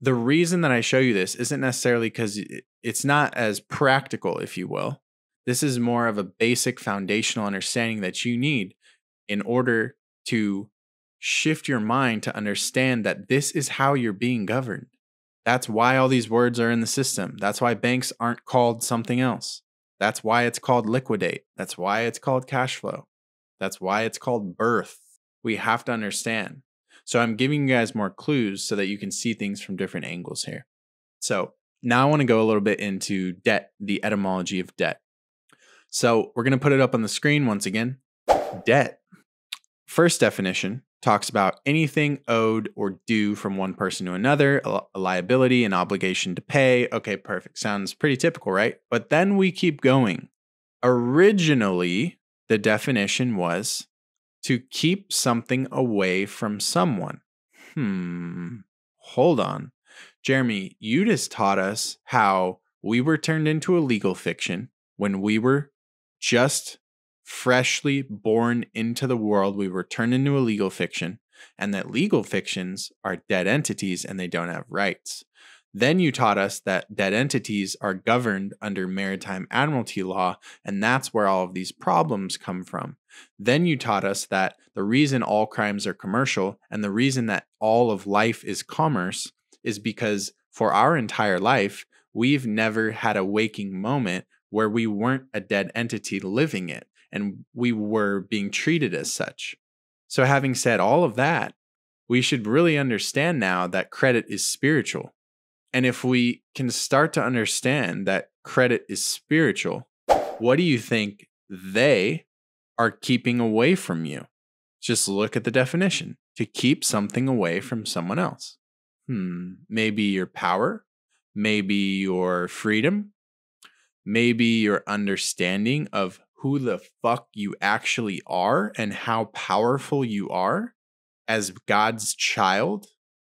The reason that I show you this isn't necessarily because it's not as practical, if you will. This is more of a basic foundational understanding that you need in order to shift your mind to understand that this is how you're being governed. That's why all these words are in the system. That's why banks aren't called something else. That's why it's called liquidate. That's why it's called cash flow. That's why it's called birth. We have to understand. So I'm giving you guys more clues so that you can see things from different angles here. So now I want to go a little bit into debt, the etymology of debt. So we're going to put it up on the screen once again. Debt. First definition talks about anything owed or due from one person to another, a liability, an obligation to pay. Okay, perfect. Sounds pretty typical, right? But then we keep going. Originally, the definition was to keep something away from someone. Hmm, hold on. Jeremy, you just taught us how we were turned into a legal fiction when we were just freshly born into the world. We were turned into a legal fiction, and that legal fictions are dead entities and they don't have rights. Then you taught us that dead entities are governed under maritime admiralty law, and that's where all of these problems come from. Then you taught us that the reason all crimes are commercial and the reason that all of life is commerce is because for our entire life, we've never had a waking moment where we weren't a dead entity living it and we were being treated as such. So, having said all of that, we should really understand now that credit is spiritual. And if we can start to understand that credit is spiritual, what do you think they are keeping away from you? Just look at the definition to keep something away from someone else. Hmm, maybe your power, maybe your freedom, maybe your understanding of who the fuck you actually are and how powerful you are as God's child.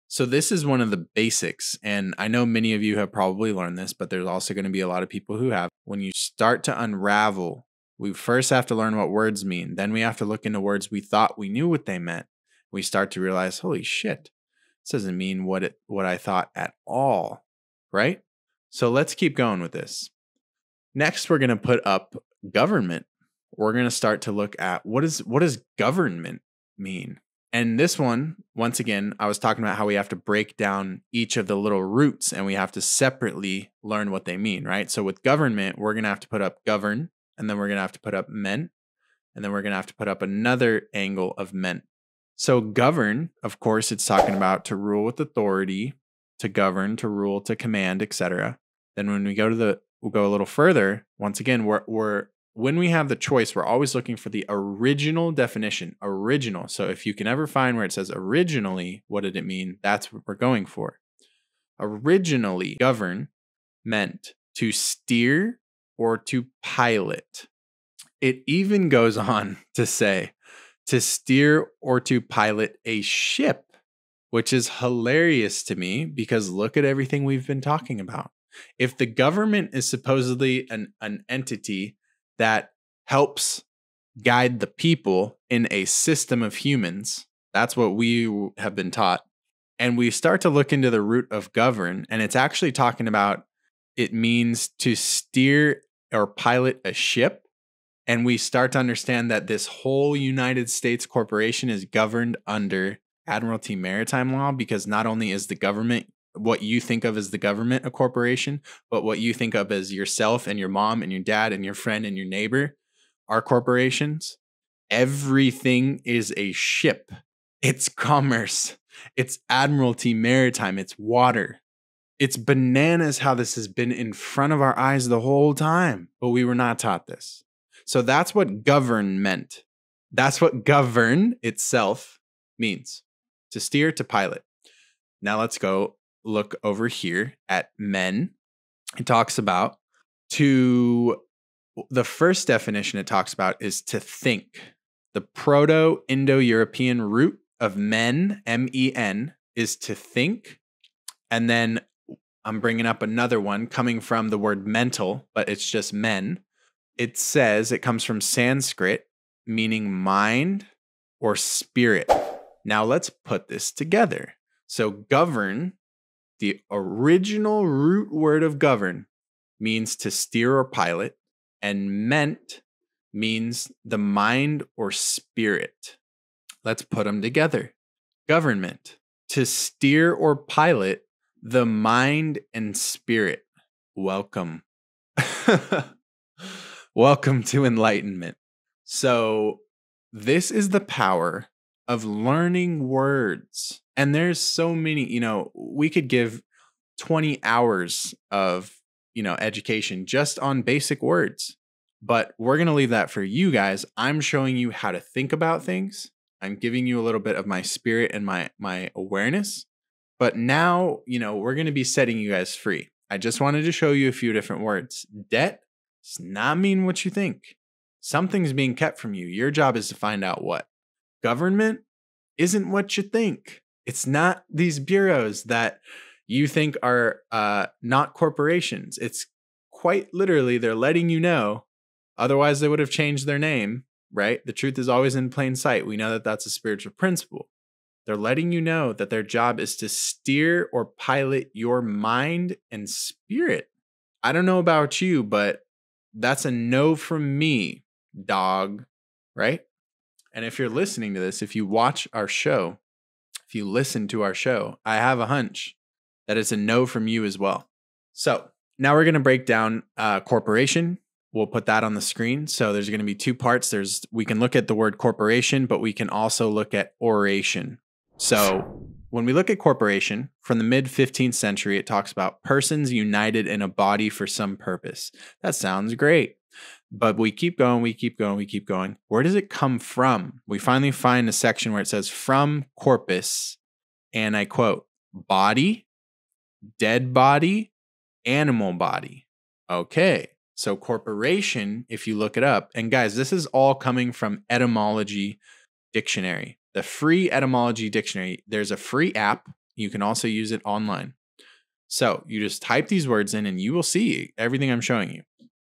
So, this is one of the basics. And I know many of you have probably learned this, but there's also going to be a lot of people who have. When you start to unravel, we first have to learn what words mean. Then we have to look into words we thought we knew what they meant. We start to realize, holy shit, this doesn't mean what it what I thought at all. Right? So let's keep going with this. Next, we're going to put up government. We're going to start to look at what is what does government mean? And this one, once again, I was talking about how we have to break down each of the little roots and we have to separately learn what they mean, right? So with government, we're going to have to put up govern and then we're going to have to put up men and then we're going to have to put up another angle of men. So govern, of course, it's talking about to rule with authority, to govern, to rule, to command, etc. Then when we go to the we'll go a little further. Once again, we're we're when we have the choice, we're always looking for the original definition, original. So if you can ever find where it says originally, what did it mean? That's what we're going for. Originally, govern meant to steer or to pilot. It even goes on to say to steer or to pilot a ship, which is hilarious to me because look at everything we've been talking about. If the government is supposedly an, an entity that helps guide the people in a system of humans. That's what we have been taught. And we start to look into the root of govern, and it's actually talking about it means to steer or pilot a ship. And we start to understand that this whole United States corporation is governed under Admiralty Maritime Law because not only is the government what you think of as the government a corporation, but what you think of as yourself and your mom and your dad and your friend and your neighbor are corporations. Everything is a ship. It's commerce. It's admiralty maritime. It's water. It's bananas how this has been in front of our eyes the whole time, but we were not taught this. So that's what govern meant. That's what govern itself means to steer, to pilot. Now let's go look over here at men, it talks about to the first definition it talks about is to think. The Proto Indo European root of men, M E N, is to think. And then I'm bringing up another one coming from the word mental, but it's just men. It says it comes from Sanskrit, meaning mind or spirit. Now let's put this together. So, govern the original root word of govern means to steer or pilot, and meant means the mind or spirit. Let's put them together. Government, to steer or pilot the mind and spirit. Welcome. Welcome to enlightenment. So, this is the power of learning words. And there's so many, you know, we could give 20 hours of, you know, education just on basic words. But we're going to leave that for you guys. I'm showing you how to think about things. I'm giving you a little bit of my spirit and my my awareness. But now, you know, we're going to be setting you guys free. I just wanted to show you a few different words. Debt does not mean what you think. Something's being kept from you. Your job is to find out what. Government isn't what you think. It's not these bureaus that you think are uh, not corporations. It's quite literally, they're letting you know. Otherwise, they would have changed their name, right? The truth is always in plain sight. We know that that's a spiritual principle. They're letting you know that their job is to steer or pilot your mind and spirit. I don't know about you, but that's a no from me, dog, right? And if you're listening to this, if you watch our show, you listen to our show, I have a hunch that it's a no from you as well. So now we're going to break down uh, corporation. We'll put that on the screen. So there's going to be two parts. There's we can look at the word corporation, but we can also look at oration. So when we look at corporation from the mid 15th century, it talks about persons united in a body for some purpose. That sounds great. But we keep going, we keep going, we keep going. Where does it come from? We finally find a section where it says from corpus, and I quote, body, dead body, animal body. Okay. So corporation, if you look it up, and guys, this is all coming from etymology dictionary, the free etymology dictionary. There's a free app. You can also use it online. So you just type these words in and you will see everything I'm showing you.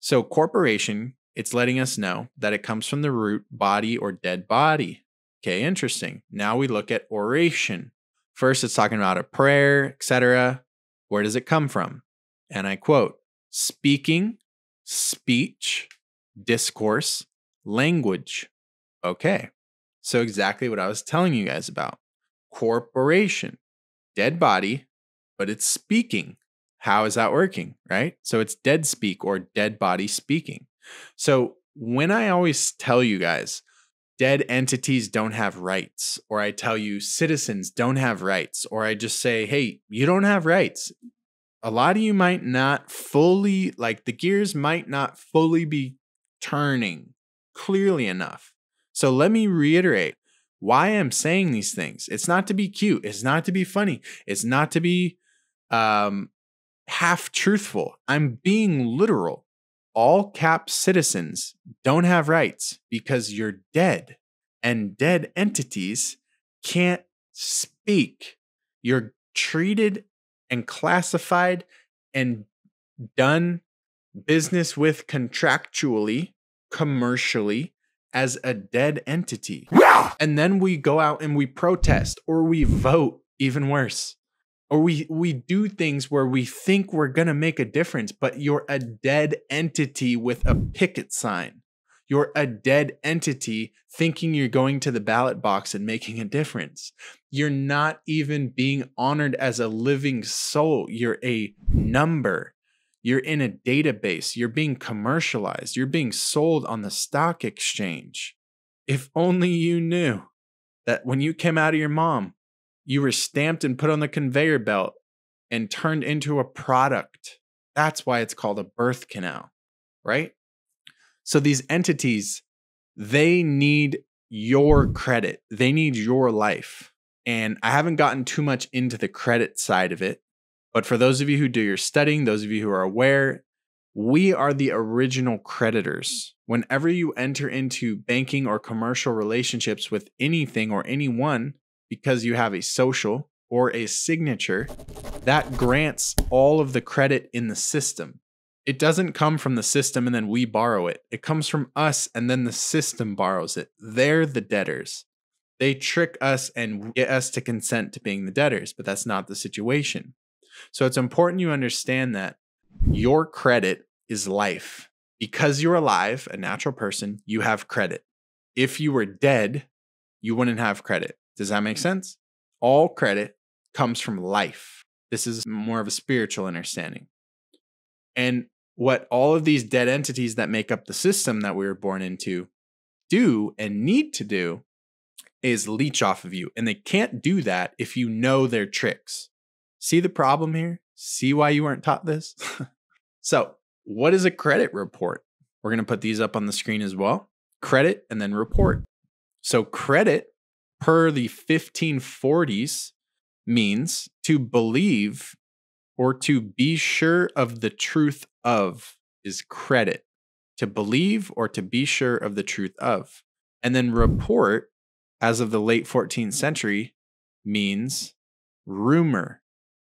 So corporation, it's letting us know that it comes from the root body or dead body. Okay, interesting. Now we look at oration. First, it's talking about a prayer, etc. Where does it come from? And I quote, speaking, speech, discourse, language. Okay. So exactly what I was telling you guys about. Corporation, dead body, but it's speaking. How is that working? Right? So it's dead speak or dead body speaking. So when I always tell you guys, dead entities don't have rights, or I tell you citizens don't have rights, or I just say, hey, you don't have rights. A lot of you might not fully, like the gears might not fully be turning clearly enough. So let me reiterate why I'm saying these things. It's not to be cute. It's not to be funny. It's not to be um, half truthful. I'm being literal. All cap citizens don't have rights because you're dead, and dead entities can't speak. You're treated and classified and done business with contractually, commercially, as a dead entity. And then we go out and we protest or we vote, even worse or we we do things where we think we're going to make a difference but you're a dead entity with a picket sign. You're a dead entity thinking you're going to the ballot box and making a difference. You're not even being honored as a living soul. You're a number. You're in a database. You're being commercialized. You're being sold on the stock exchange. If only you knew that when you came out of your mom you were stamped and put on the conveyor belt and turned into a product. That's why it's called a birth canal, right? So these entities, they need your credit, they need your life. And I haven't gotten too much into the credit side of it. But for those of you who do your studying, those of you who are aware, we are the original creditors. Whenever you enter into banking or commercial relationships with anything or anyone, because you have a social or a signature that grants all of the credit in the system. It doesn't come from the system and then we borrow it. It comes from us and then the system borrows it. They're the debtors. They trick us and get us to consent to being the debtors, but that's not the situation. So it's important you understand that your credit is life. Because you're alive, a natural person, you have credit. If you were dead, you wouldn't have credit. Does that make sense? All credit comes from life. This is more of a spiritual understanding. And what all of these dead entities that make up the system that we were born into do and need to do is leech off of you. And they can't do that if you know their tricks. See the problem here? See why you weren't taught this? so, what is a credit report? We're going to put these up on the screen as well. Credit and then report. So, credit per the 1540s means to believe or to be sure of the truth of is credit. To believe or to be sure of the truth of. And then report, as of the late 14th century, means rumor.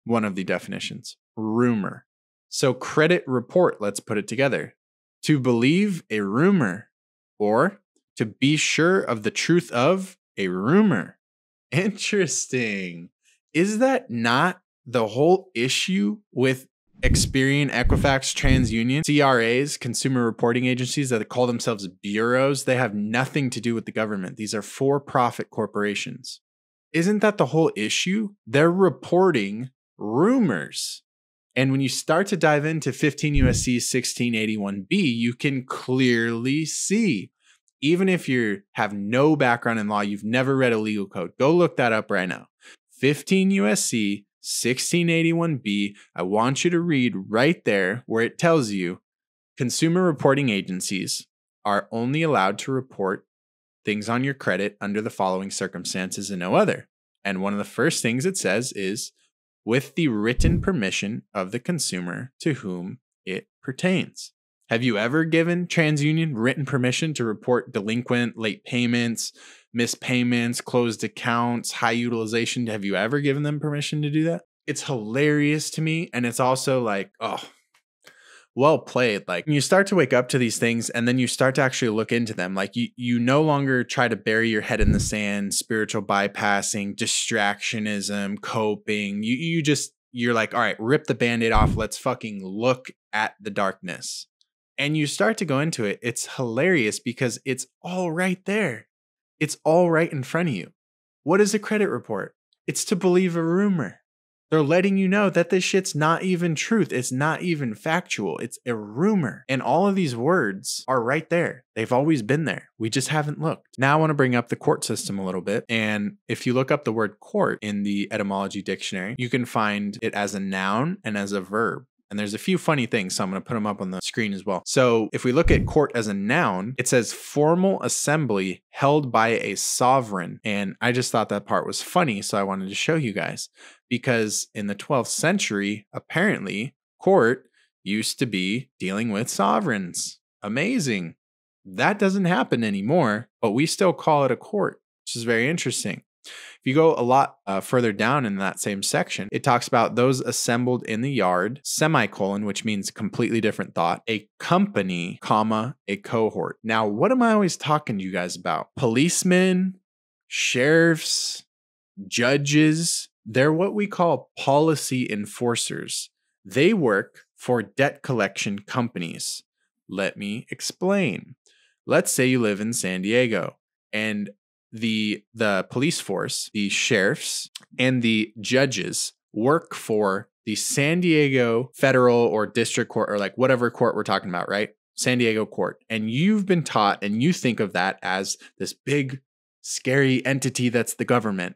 One of the definitions rumor. So, credit report, let's put it together. To believe a rumor or to be sure of the truth of a rumor. Interesting. Is that not the whole issue with Experian, Equifax, TransUnion, CRAs, consumer reporting agencies that call themselves bureaus? They have nothing to do with the government. These are for profit corporations. Isn't that the whole issue? They're reporting rumors. And when you start to dive into 15 USC 1681B, you can clearly see even if you have no background in law, you've never read a legal code, go look that up right now. 15 USC 1681B. I want you to read right there where it tells you consumer reporting agencies are only allowed to report things on your credit under the following circumstances and no other. And one of the first things it says is with the written permission of the consumer to whom it pertains. Have you ever given TransUnion written permission to report delinquent, late payments, missed payments, closed accounts, high utilization? Have you ever given them permission to do that? It's hilarious to me. And it's also like, oh, well played. Like you start to wake up to these things and then you start to actually look into them. Like you you no longer try to bury your head in the sand, spiritual bypassing, distractionism, coping. You you just you're like, all right, rip the band-aid off. Let's fucking look at the darkness. And you start to go into it. It's hilarious because it's all right there. It's all right in front of you. What is a credit report? It's to believe a rumor. They're letting you know that this shit's not even truth. It's not even factual. It's a rumor. And all of these words are right there. They've always been there. We just haven't looked. Now I want to bring up the court system a little bit. And if you look up the word court in the etymology dictionary, you can find it as a noun and as a verb. And there's a few funny things, so I'm going to put them up on the screen as well. So if we look at court as a noun, it says formal assembly held by a sovereign. And I just thought that part was funny, so I wanted to show you guys. Because in the 12th century, apparently, court used to be dealing with sovereigns. Amazing. That doesn't happen anymore, but we still call it a court, which is very interesting. If you go a lot uh, further down in that same section, it talks about those assembled in the yard, semicolon, which means completely different thought, a company, comma, a cohort. Now, what am I always talking to you guys about? Policemen, sheriffs, judges, they're what we call policy enforcers. They work for debt collection companies. Let me explain. Let's say you live in San Diego and the the police force, the sheriffs, and the judges work for the San Diego federal or district court or like whatever court we're talking about, right? San Diego court. And you've been taught and you think of that as this big scary entity that's the government.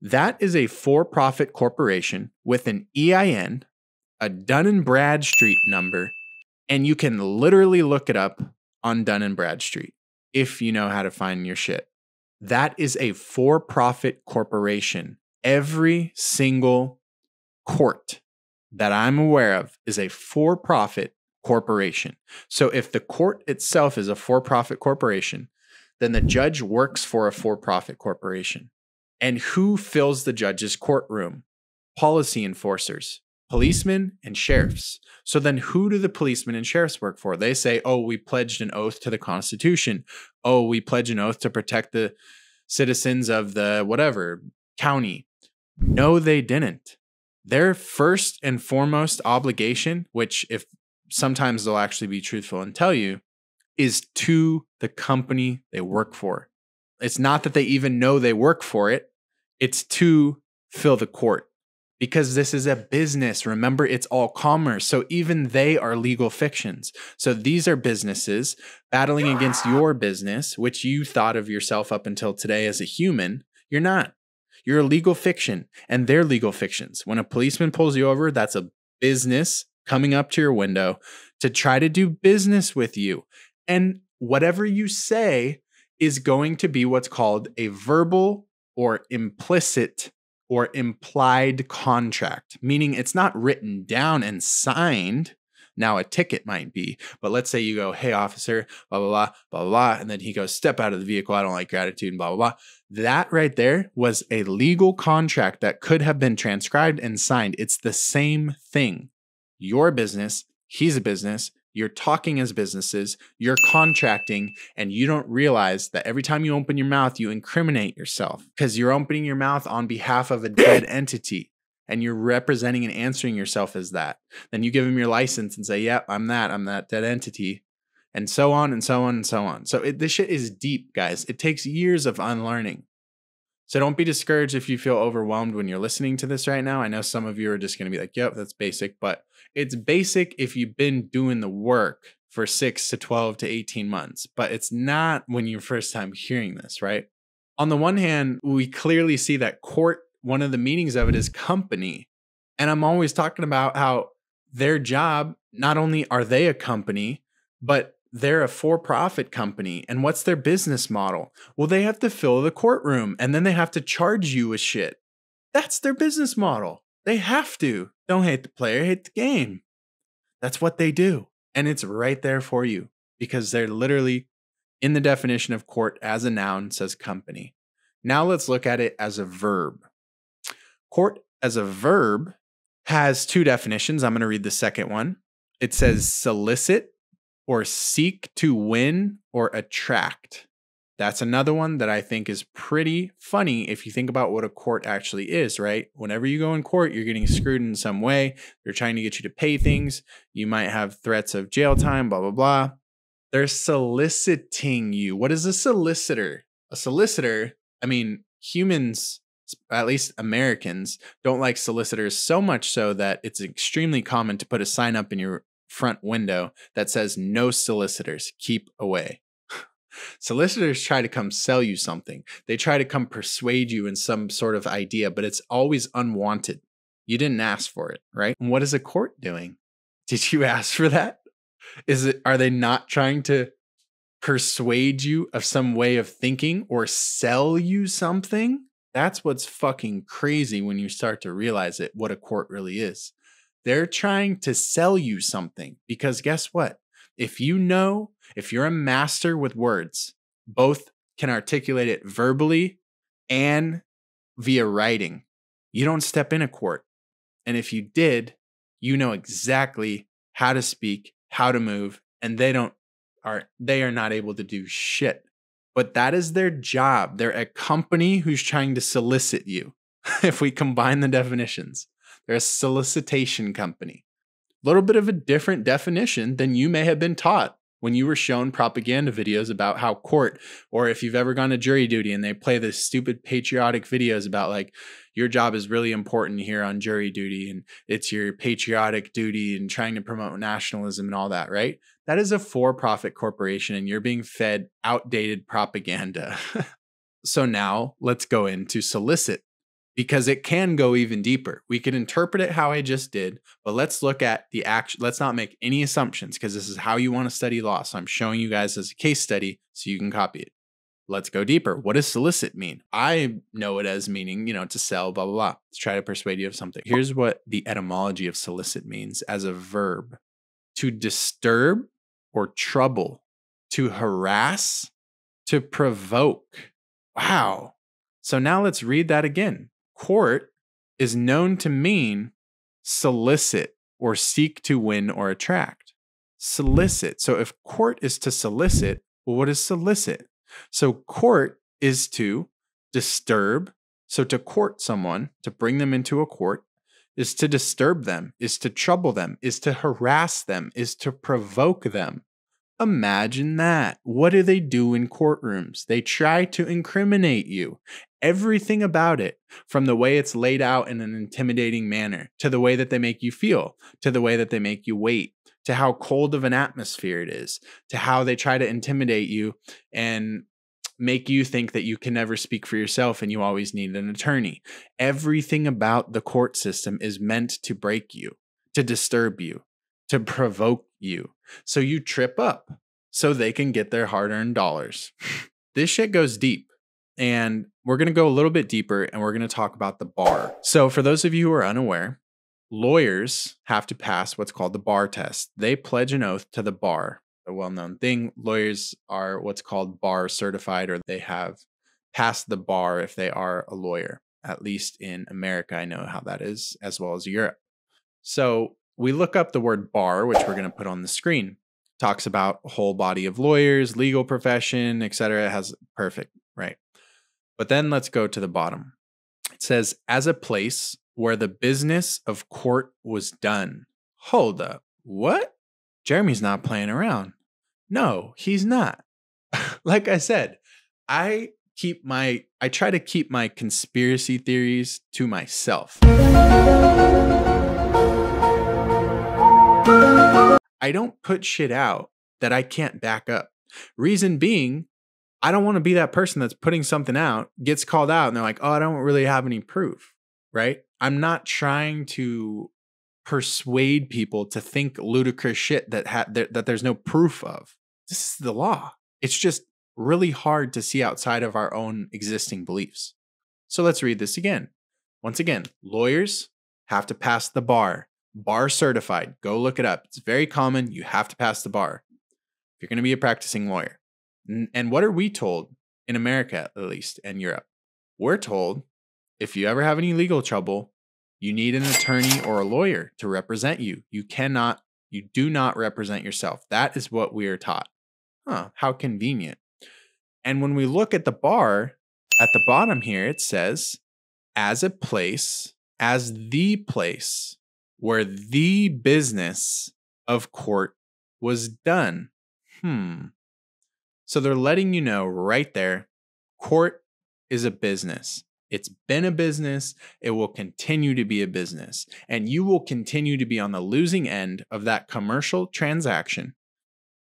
That is a for-profit corporation with an EIN, a Dun and Bradstreet number, and you can literally look it up on Dun and Bradstreet if you know how to find your shit. That is a for profit corporation. Every single court that I'm aware of is a for profit corporation. So if the court itself is a for profit corporation, then the judge works for a for profit corporation. And who fills the judge's courtroom? Policy enforcers, policemen, and sheriffs. So then who do the policemen and sheriffs work for? They say, oh, we pledged an oath to the Constitution oh, we pledge an oath to protect the citizens of the whatever county. No, they didn't. Their first and foremost obligation, which if sometimes they'll actually be truthful and tell you, is to the company they work for. It's not that they even know they work for it, it's to fill the court because this is a business. Remember, it's all commerce. So even they are legal fictions. So these are businesses battling against your business, which you thought of yourself up until today as a human. You're not. You're a legal fiction and they're legal fictions. When a policeman pulls you over, that's a business coming up to your window to try to do business with you. And whatever you say is going to be what's called a verbal or implicit or implied contract, meaning it's not written down and signed. Now, a ticket might be, but let's say you go, Hey, officer, blah, blah, blah, blah, blah. And then he goes, Step out of the vehicle. I don't like your attitude, and blah, blah, blah. That right there was a legal contract that could have been transcribed and signed. It's the same thing. Your business, he's a business, you're talking as businesses, you're contracting, and you don't realize that every time you open your mouth, you incriminate yourself because you're opening your mouth on behalf of a dead entity and you're representing and answering yourself as that. Then you give them your license and say, Yep, I'm that, I'm that dead entity, and so on and so on and so on. So it, this shit is deep, guys. It takes years of unlearning. So don't be discouraged if you feel overwhelmed when you're listening to this right now. I know some of you are just going to be like, yep, that's basic, but it's basic if you've been doing the work for six to 12 to 18 months, but it's not when you're first time hearing this, right? On the one hand, we clearly see that court, one of the meanings of it is company. And I'm always talking about how their job, not only are they a company, but they're a for profit company. And what's their business model? Well, they have to fill the courtroom and then they have to charge you with shit. That's their business model. They have to. Don't hate the player, hate the game. That's what they do. And it's right there for you because they're literally in the definition of court as a noun says company. Now let's look at it as a verb. Court as a verb has two definitions. I'm going to read the second one. It says solicit or seek to win or attract. That's another one that I think is pretty funny if you think about what a court actually is, right? Whenever you go in court, you're getting screwed in some way. They're trying to get you to pay things. You might have threats of jail time, blah, blah, blah. They're soliciting you. What is a solicitor? A solicitor, I mean, humans, at least Americans, don't like solicitors so much so that it's extremely common to put a sign up in your front window that says, No solicitors, keep away. Solicitors try to come sell you something. They try to come persuade you in some sort of idea, but it's always unwanted. You didn't ask for it, right? And what is a court doing? Did you ask for that? Is it are they not trying to persuade you of some way of thinking or sell you something? That's what's fucking crazy when you start to realize it what a court really is. They're trying to sell you something because guess what? If you know if you're a master with words, both can articulate it verbally and via writing, you don't step in a court. And if you did, you know exactly how to speak, how to move, and they don't are they are not able to do shit. But that is their job. They're a company who's trying to solicit you. if we combine the definitions, they're a solicitation company. A little bit of a different definition than you may have been taught when you were shown propaganda videos about how court, or if you've ever gone to jury duty and they play this stupid patriotic videos about like your job is really important here on jury duty and it's your patriotic duty and trying to promote nationalism and all that, right? That is a for profit corporation and you're being fed outdated propaganda. so now let's go into solicit because it can go even deeper. We can interpret it how I just did, but let's look at the action. Let's not make any assumptions because this is how you want to study law. So I'm showing you guys as a case study so you can copy it. Let's go deeper. What does solicit mean? I know it as meaning, you know, to sell, blah, blah, blah. Let's try to persuade you of something. Here's what the etymology of solicit means as a verb to disturb or trouble, to harass, to provoke. Wow. So now let's read that again court is known to mean solicit or seek to win or attract. Solicit. So if court is to solicit, well, what is solicit? So court is to disturb. So to court someone, to bring them into a court, is to disturb them, is to trouble them, is to harass them, is to provoke them. Imagine that. What do they do in courtrooms? They try to incriminate you. Everything about it, from the way it's laid out in an intimidating manner, to the way that they make you feel, to the way that they make you wait, to how cold of an atmosphere it is, to how they try to intimidate you and make you think that you can never speak for yourself and you always need an attorney. Everything about the court system is meant to break you, to disturb you, to provoke you. So you trip up so they can get their hard earned dollars. this shit goes deep. And we're going to go a little bit deeper and we're going to talk about the bar. So, for those of you who are unaware, lawyers have to pass what's called the bar test. They pledge an oath to the bar. A well known thing. Lawyers are what's called bar certified, or they have passed the bar if they are a lawyer. At least in America, I know how that is, as well as Europe. So, we look up the word bar, which we're going to put on the screen. Talks about whole body of lawyers, legal profession, etc. It has perfect, right? But then let's go to the bottom. It says, as a place where the business of court was done. Hold up. What? Jeremy's not playing around. No, he's not. like I said, I keep my I try to keep my conspiracy theories to myself. I don't put shit out that I can't back up. Reason being, I don't want to be that person that's putting something out, gets called out, and they're like, oh, I don't really have any proof, right? I'm not trying to persuade people to think ludicrous shit that ha- that, that there's no proof of. This is the law. It's just really hard to see outside of our own existing beliefs. So let's read this again. Once again, lawyers have to pass the bar. Bar certified. Go look it up. It's very common. You have to pass the bar if you're going to be a practicing lawyer. And what are we told in America, at least, and Europe? We're told if you ever have any legal trouble, you need an attorney or a lawyer to represent you. You cannot, you do not represent yourself. That is what we are taught. Huh, how convenient. And when we look at the bar at the bottom here, it says, as a place, as the place where the business of court was done. Hmm. So they're letting you know right there court is a business. It's been a business. It will continue to be a business. And you will continue to be on the losing end of that commercial transaction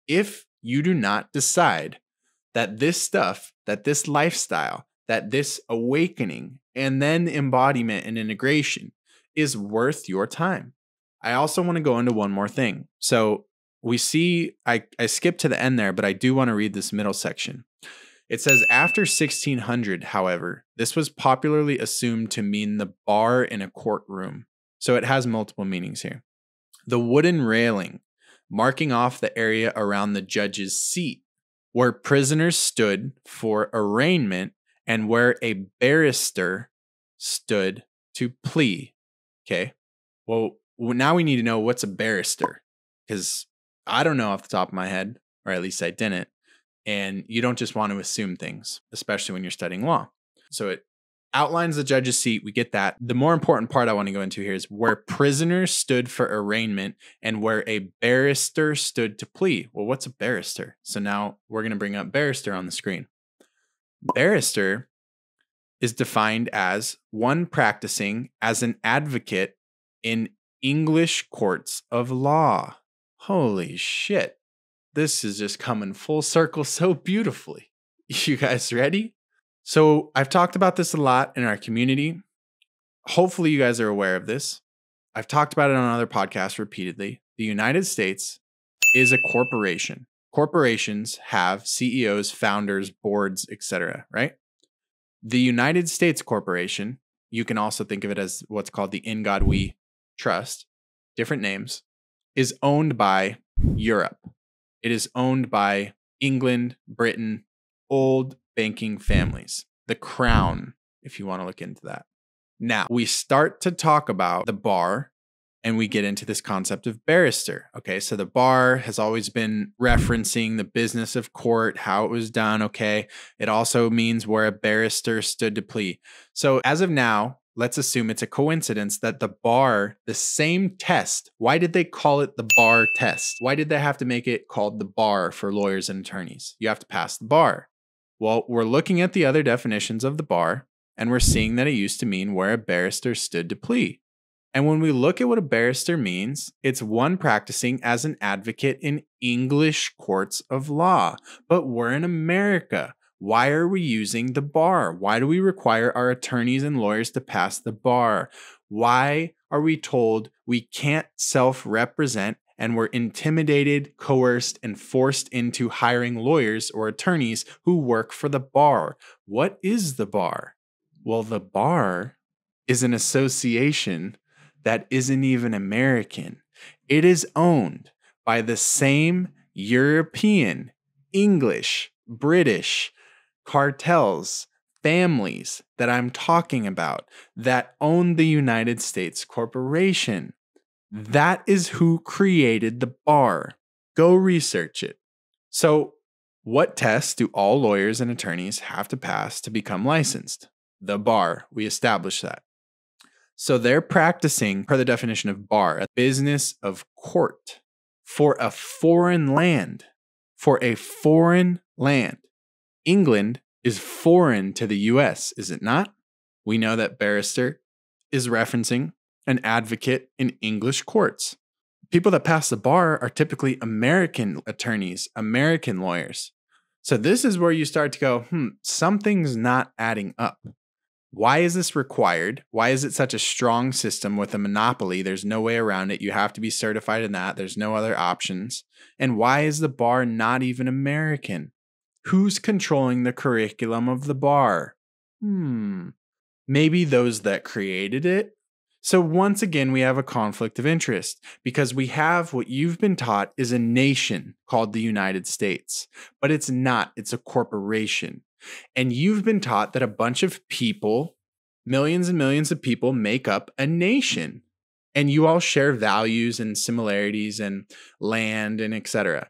if you do not decide that this stuff, that this lifestyle, that this awakening and then embodiment and integration is worth your time. I also want to go into one more thing. So we see, I, I skipped to the end there, but I do want to read this middle section. It says after 1600, however, this was popularly assumed to mean the bar in a courtroom. So it has multiple meanings here. The wooden railing marking off the area around the judge's seat where prisoners stood for arraignment and where a barrister stood to plea. Okay. Well, now we need to know what's a barrister because I don't know off the top of my head, or at least I didn't. And you don't just want to assume things, especially when you're studying law. So it outlines the judge's seat. We get that. The more important part I want to go into here is where prisoners stood for arraignment and where a barrister stood to plea. Well, what's a barrister? So now we're going to bring up barrister on the screen. Barrister is defined as one practicing as an advocate in English courts of law. Holy shit this is just coming full circle so beautifully. You guys ready? So, I've talked about this a lot in our community. Hopefully, you guys are aware of this. I've talked about it on other podcasts repeatedly. The United States is a corporation. Corporations have CEOs, founders, boards, etc., right? The United States Corporation, you can also think of it as what's called the In God We Trust, different names, is owned by Europe. It is owned by England, Britain, old banking families, the crown, if you want to look into that. Now, we start to talk about the bar and we get into this concept of barrister. Okay, so the bar has always been referencing the business of court, how it was done. Okay, it also means where a barrister stood to plea. So as of now, let's assume it's a coincidence that the bar, the same test, why did they call it the bar test? Why did they have to make it called the bar for lawyers and attorneys? You have to pass the bar. Well, we're looking at the other definitions of the bar, and we're seeing that it used to mean where a barrister stood to plea. And when we look at what a barrister means, it's one practicing as an advocate in English courts of law. But we're in America. Why are we using the bar? Why do we require our attorneys and lawyers to pass the bar? Why are we told we can't self represent and we're intimidated, coerced, and forced into hiring lawyers or attorneys who work for the bar? What is the bar? Well, the bar is an association that isn't even American. It is owned by the same European, English, British, cartels, families that I'm talking about that own the United States corporation. That is who created the bar. Go research it. So, what tests do all lawyers and attorneys have to pass to become licensed? The bar. We established that. So, they're practicing, per the definition of bar, a business of court for a foreign land. For a foreign land. England is foreign to the US, is it not? We know that barrister is referencing an advocate in English courts. People that pass the bar are typically American attorneys, American lawyers. So this is where you start to go, hmm, something's not adding up. Why is this required? Why is it such a strong system with a monopoly? There's no way around it. You have to be certified in that. There's no other options. And why is the bar not even American? Who's controlling the curriculum of the bar? Hmm. Maybe those that created it? So once again, we have a conflict of interest because we have what you've been taught is a nation called the United States, but it's not, it's a corporation. And you've been taught that a bunch of people, millions and millions of people, make up a nation. And you all share values and similarities and land and etc.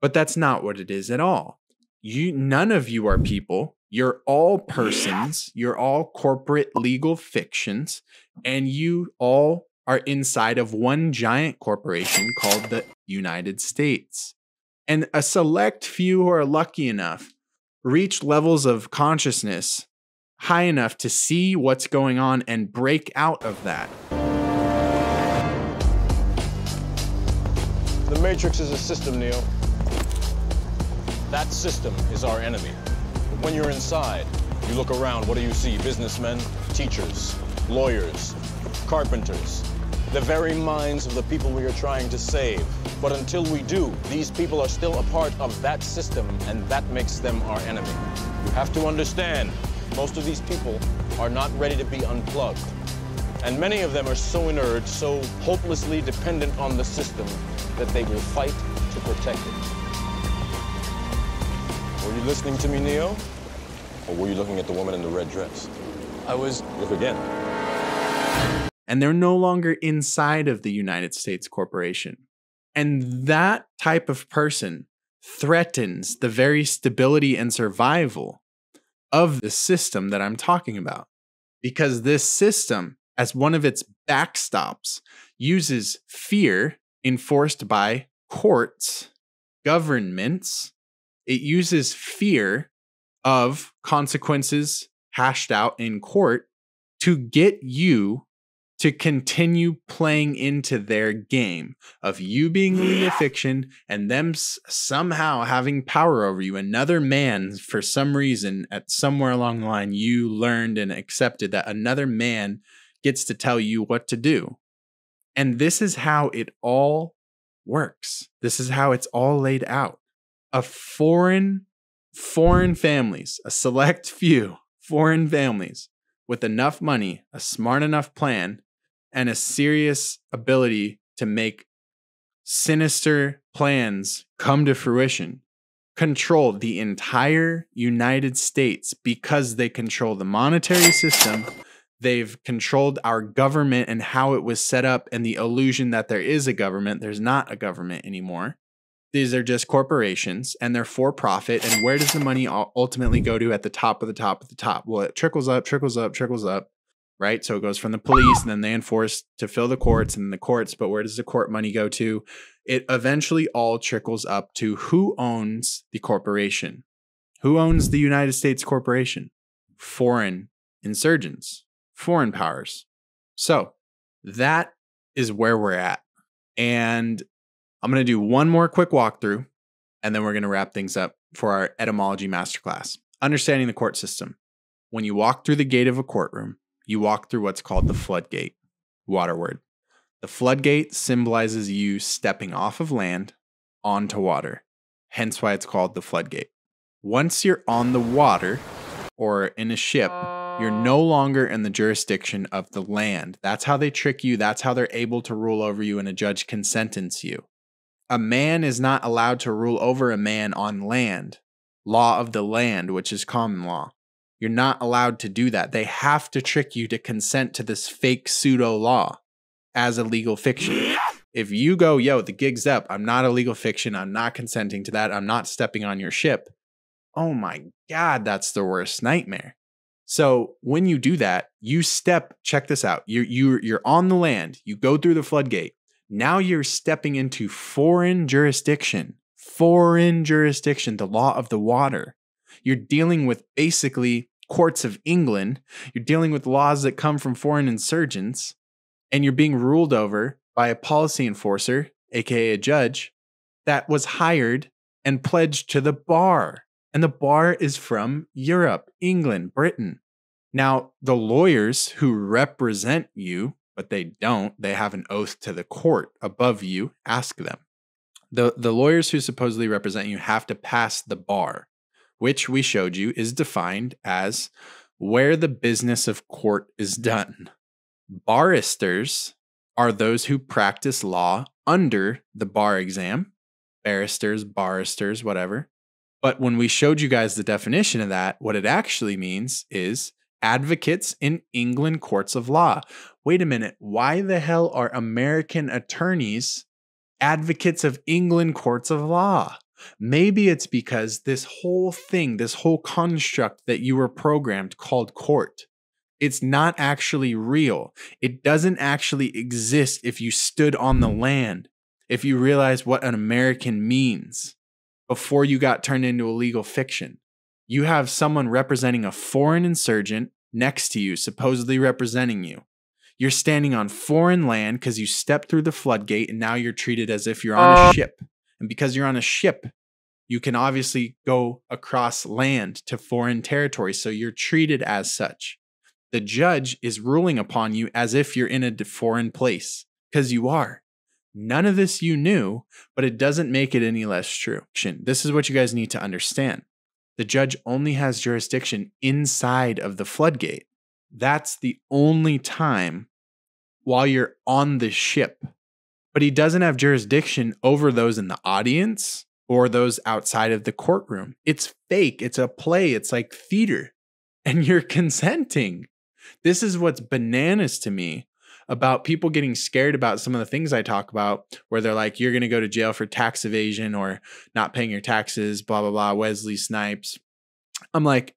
But that's not what it is at all. You none of you are people. You're all persons. You're all corporate legal fictions. And you all are inside of one giant corporation called the United States. And a select few who are lucky enough reach levels of consciousness high enough to see what's going on and break out of that. The Matrix is a system, Neo. That system is our enemy. But when you're inside, you look around, what do you see? Businessmen, teachers, lawyers, carpenters, the very minds of the people we are trying to save. But until we do, these people are still a part of that system, and that makes them our enemy. You have to understand, most of these people are not ready to be unplugged. And many of them are so inert, so hopelessly dependent on the system, that they will fight to protect it. Were you listening to me, Neo? Or were you looking at the woman in the red dress? I was Look again. And they're no longer inside of the United States corporation. And that type of person threatens the very stability and survival of the system that I'm talking about. Because this system, as one of its backstops, uses fear enforced by courts, governments. It uses fear of consequences hashed out in court to get you to continue playing into their game of you being legal fiction and them somehow having power over you. Another man, for some reason, at somewhere along the line, you learned and accepted that another man gets to tell you what to do. And this is how it all works. This is how it's all laid out. A foreign, foreign families, a select few foreign families with enough money, a smart enough plan, and a serious ability to make sinister plans come to fruition control the entire United States because they control the monetary system. They've controlled our government and how it was set up, and the illusion that there is a government. There's not a government anymore. These are just corporations and they're for profit. And where does the money ultimately go to at the top of the top of the top? Well, it trickles up, trickles up, trickles up, right? So it goes from the police and then they enforce to fill the courts and the courts. But where does the court money go to? It eventually all trickles up to who owns the corporation? Who owns the United States corporation? Foreign insurgents, foreign powers. So that is where we're at. And I'm going to do one more quick walkthrough and then we're going to wrap things up for our etymology masterclass. Understanding the court system. When you walk through the gate of a courtroom, you walk through what's called the floodgate, water word. The floodgate symbolizes you stepping off of land onto water, hence why it's called the floodgate. Once you're on the water or in a ship, you're no longer in the jurisdiction of the land. That's how they trick you. That's how they're able to rule over you, and a judge can sentence you. A man is not allowed to rule over a man on land, law of the land, which is common law. You're not allowed to do that. They have to trick you to consent to this fake pseudo law as a legal fiction. If you go, yo, the gig's up, I'm not a legal fiction, I'm not consenting to that, I'm not stepping on your ship. Oh my God, that's the worst nightmare. So when you do that, you step, check this out. You're you're you're on the land, you go through the floodgate. Now you're stepping into foreign jurisdiction. Foreign jurisdiction, the law of the water. You're dealing with basically courts of England. You're dealing with laws that come from foreign insurgents, and you're being ruled over by a policy enforcer, aka a judge, that was hired and pledged to the bar. And the bar is from Europe, England, Britain. Now, the lawyers who represent you, but they don't, they have an oath to the court above you, ask them. The, the lawyers who supposedly represent you have to pass the bar, which we showed you is defined as where the business of court is done. Barristers are those who practice law under the bar exam, barristers, barristers, whatever. But when we showed you guys the definition of that, what it actually means is advocates in England courts of law. Wait a minute, why the hell are American attorneys advocates of England courts of law? Maybe it's because this whole thing, this whole construct that you were programmed called court, it's not actually real. It doesn't actually exist if you stood on the land, if you realize what an American means before you got turned into a legal fiction. You have someone representing a foreign insurgent next to you, supposedly representing you. You're standing on foreign land because you stepped through the floodgate and now you're treated as if you're on a uh, ship. And because you're on a ship, you can obviously go across land to foreign territory. So you're treated as such. The judge is ruling upon you as if you're in a foreign place because you are. None of this you knew, but it doesn't make it any less true. This is what you guys need to understand. The judge only has jurisdiction inside of the floodgate. That's the only time while you're on the ship. But he doesn't have jurisdiction over those in the audience or those outside of the courtroom. It's fake. It's a play. It's like theater. And you're consenting. This is what's bananas to me about people getting scared about some of the things I talk about, where they're like, you're going to go to jail for tax evasion or not paying your taxes, blah, blah, blah, Wesley Snipes. I'm like,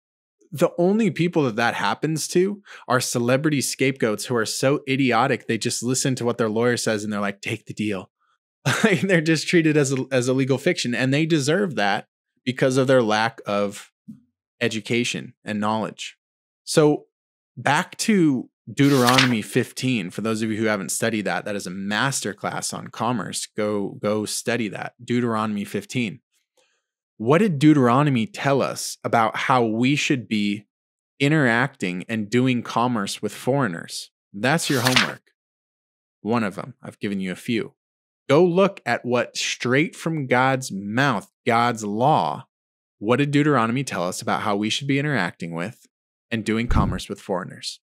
the only people that that happens to are celebrity scapegoats who are so idiotic they just listen to what their lawyer says and they're like take the deal. They're just treated as a, as a legal fiction and they deserve that because of their lack of education and knowledge. So back to Deuteronomy 15 for those of you who haven't studied that that is a master class on commerce go go study that. Deuteronomy 15 what did Deuteronomy tell us about how we should be interacting and doing commerce with foreigners that's your homework one of them I've given you a few go look at what straight from God's mouth God's law what did Deuteronomy tell us about how we should be interacting with and doing commerce with foreigners.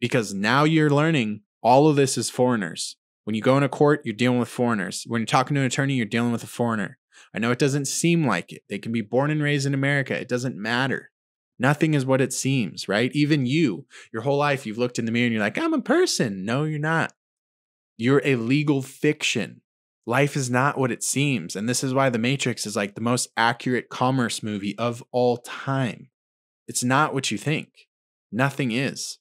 Because now you're learning all of this is foreigners. When you go in a court, you're dealing with foreigners. When you're talking to an attorney, you're dealing with a foreigner. I know it doesn't seem like it. They can be born and raised in America. It doesn't matter. Nothing is what it seems, right? Even you, your whole life, you've looked in the mirror and you're like, I'm a person. No, you're not. You're a legal fiction. Life is not what it seems. And this is why The Matrix is like the most accurate commerce movie of all time. It's not what you think. Nothing is.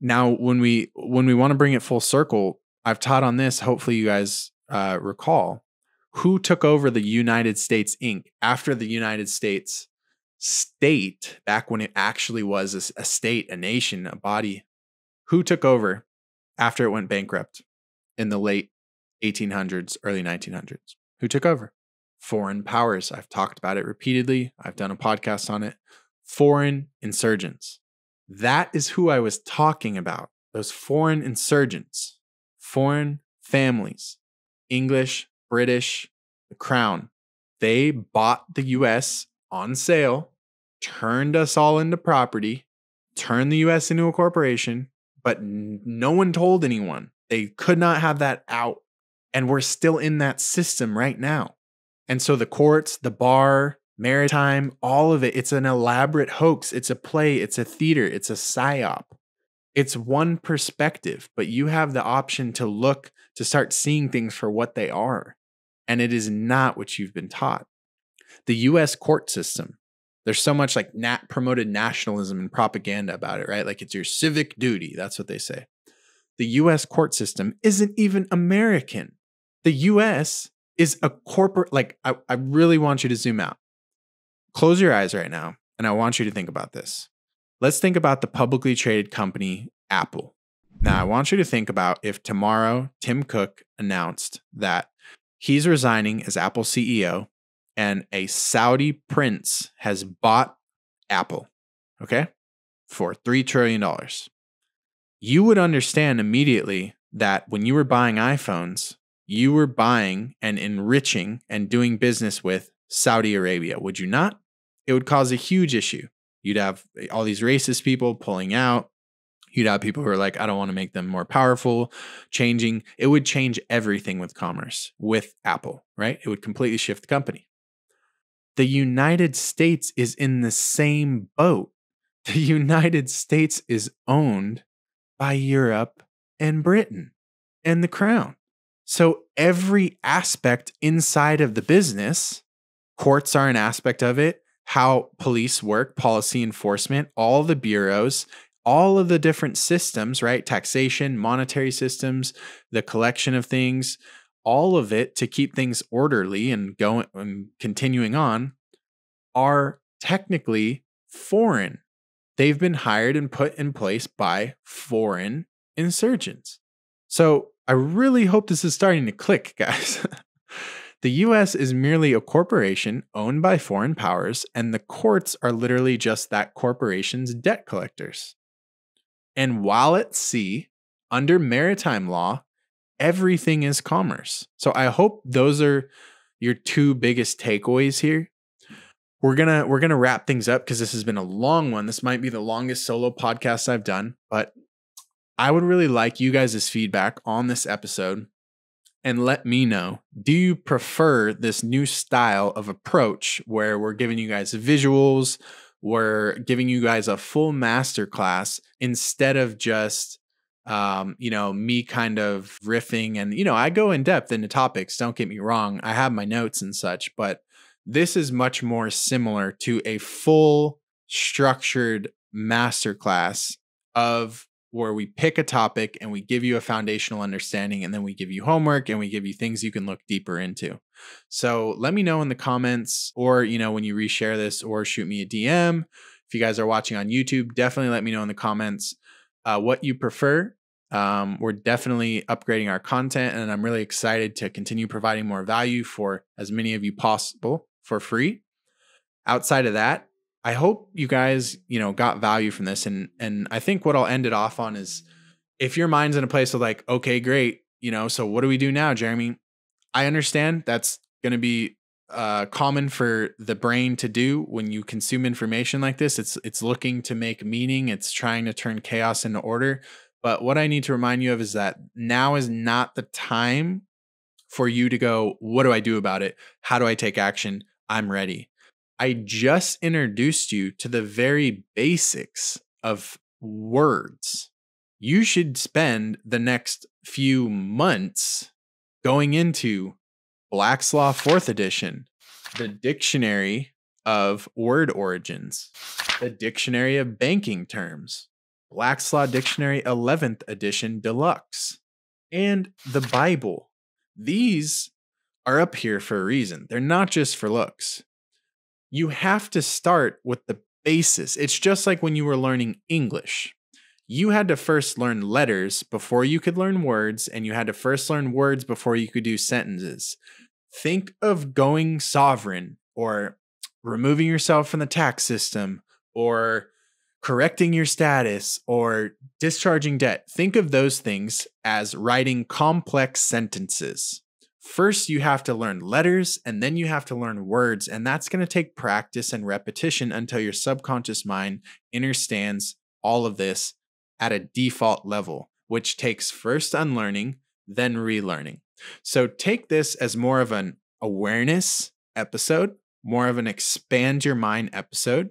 Now, when we when we want to bring it full circle, I've taught on this. Hopefully, you guys uh, recall who took over the United States Inc. after the United States state, back when it actually was a, a state, a nation, a body. Who took over after it went bankrupt in the late 1800s, early 1900s? Who took over? Foreign powers. I've talked about it repeatedly. I've done a podcast on it foreign insurgents. That is who I was talking about. Those foreign insurgents, foreign families, English, British, crown. They bought the US on sale, turned us all into property, turned the US into a corporation, but no one told anyone. They could not have that out. And we're still in that system right now. And so the courts, the bar, maritime, all of it. It's an elaborate hoax. It's a play. It's a theater. It's a psyop. It's one perspective, but you have the option to look, to start seeing things for what they are. And it is not what you've been taught. The US court system, there's so much like nat promoted nationalism and propaganda about it, right? Like it's your civic duty. That's what they say. The US court system isn't even American. The US is a corporate, like, I, I really want you to zoom out. Close your eyes right now, and I want you to think about this. Let's think about the publicly traded company Apple. Now, I want you to think about if tomorrow Tim Cook announced that he's resigning as Apple CEO and a Saudi prince has bought Apple. Okay? for $3 trillion. You would understand immediately that when you were buying iPhones, you were buying and enriching and doing business with Saudi Arabia, would you not? It would cause a huge issue. You'd have eh, all these racist people pulling out. You'd have people who are like, I don't want to make them more powerful, changing. It would change everything with commerce, with Apple, right? It would completely shift the company. The United States is in the same boat. The United States is owned by Europe and Britain and the crown. So every aspect inside of the business, courts are an aspect of it, how police work, policy enforcement, all the bureaus, all of the different systems, right? Taxation, monetary systems, the collection of things, all of it to keep things orderly and going and continuing on are technically foreign. They've been hired and put in place by foreign insurgents. So I really hope this is starting to click, guys. The US is merely a corporation owned by foreign powers, and the courts are literally just that corporation's debt collectors. And while at sea, under maritime law, everything is commerce. So I hope those are your two biggest takeaways here. We're going to we're going to wrap things up cuz this has been a long one. This might be the longest solo podcast I've done, but I would really like you guys' feedback on this episode and let me know do you prefer this new style of approach where we're giving you guys visuals, we're giving you guys a full masterclass instead of just um, you know, me kind of riffing and you know, I go in depth into topics, don't get me wrong. I have my notes and such, but this is much more similar to a full structured masterclass of where we pick a topic and we give you a foundational understanding and then we give you homework and we give you things you can look deeper into. So let me know in the comments or, you know, when you reshare this or shoot me a DM. If you guys are watching on YouTube, definitely let me know in the comments uh, what you prefer. Um, we're definitely upgrading our content and I'm really excited to continue providing more value for as many of you possible for free. Outside of that, I hope you guys, you know, got value from this. And and I think what I'll end it off on is if your mind's in a place of like, okay, great, you know, so what do we do now, Jeremy? I understand that's gonna be uh, common for the brain to do when you consume information like this. It's it's looking to make meaning. It's trying to turn chaos into order. But what I need to remind you of is that now is not the time for you to go, what do I do about it? How do I take action? I'm ready. I just introduced you to the very basics of words. You should spend the next few months going into Black's Law 4th edition, the dictionary of word origins, the dictionary of banking terms, Black's Law Dictionary 11th edition deluxe, and the Bible. These are up here for a reason. They're not just for looks you have to start with the basis. It's just like when you were learning English. You had to first learn letters before you could learn words, and you had to first learn words before you could do sentences. Think of going sovereign or removing yourself from the tax system or correcting your status or discharging debt. Think of those things as writing complex sentences first you have to learn letters and then you have to learn words and that's going to take practice and repetition until your subconscious mind understands all of this at a default level which takes first unlearning then relearning. So take this as more of an awareness episode more of an expand your mind episode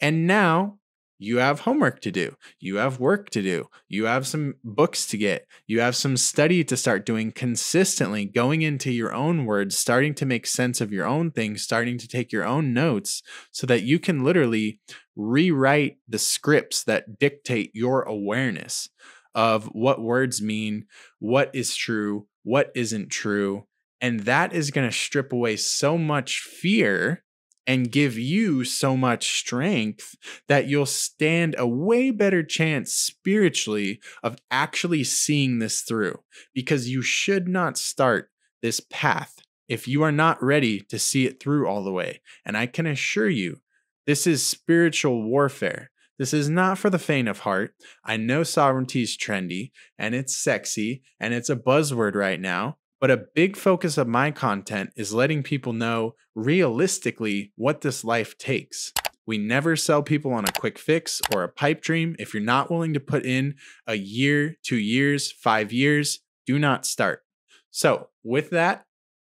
and now you have homework to do. You have work to do. You have some books to get. You have some study to start doing consistently, going into your own words, starting to make sense of your own things, starting to take your own notes so that you can literally rewrite the scripts that dictate your awareness of what words mean, what is true, what isn't true. And that is going to strip away so much fear and give you so much strength that you'll stand a way better chance spiritually of actually seeing this through. Because you should not start this path if you are not ready to see it through all the way. And I can assure you, this is spiritual warfare. This is not for the faint of heart. I know sovereignty is trendy and it's sexy and it's a buzzword right now, but a big focus of my content is letting people know realistically what this life takes. We never sell people on a quick fix or a pipe dream. If you're not willing to put in a year, two years, five years, do not start. So, with that,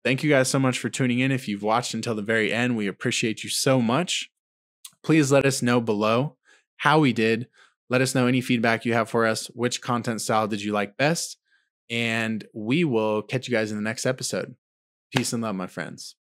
thank you guys so much for tuning in. If you've watched until the very end, we appreciate you so much. Please let us know below how we did. Let us know any feedback you have for us. Which content style did you like best? And we will catch you guys in the next episode. Peace and love, my friends.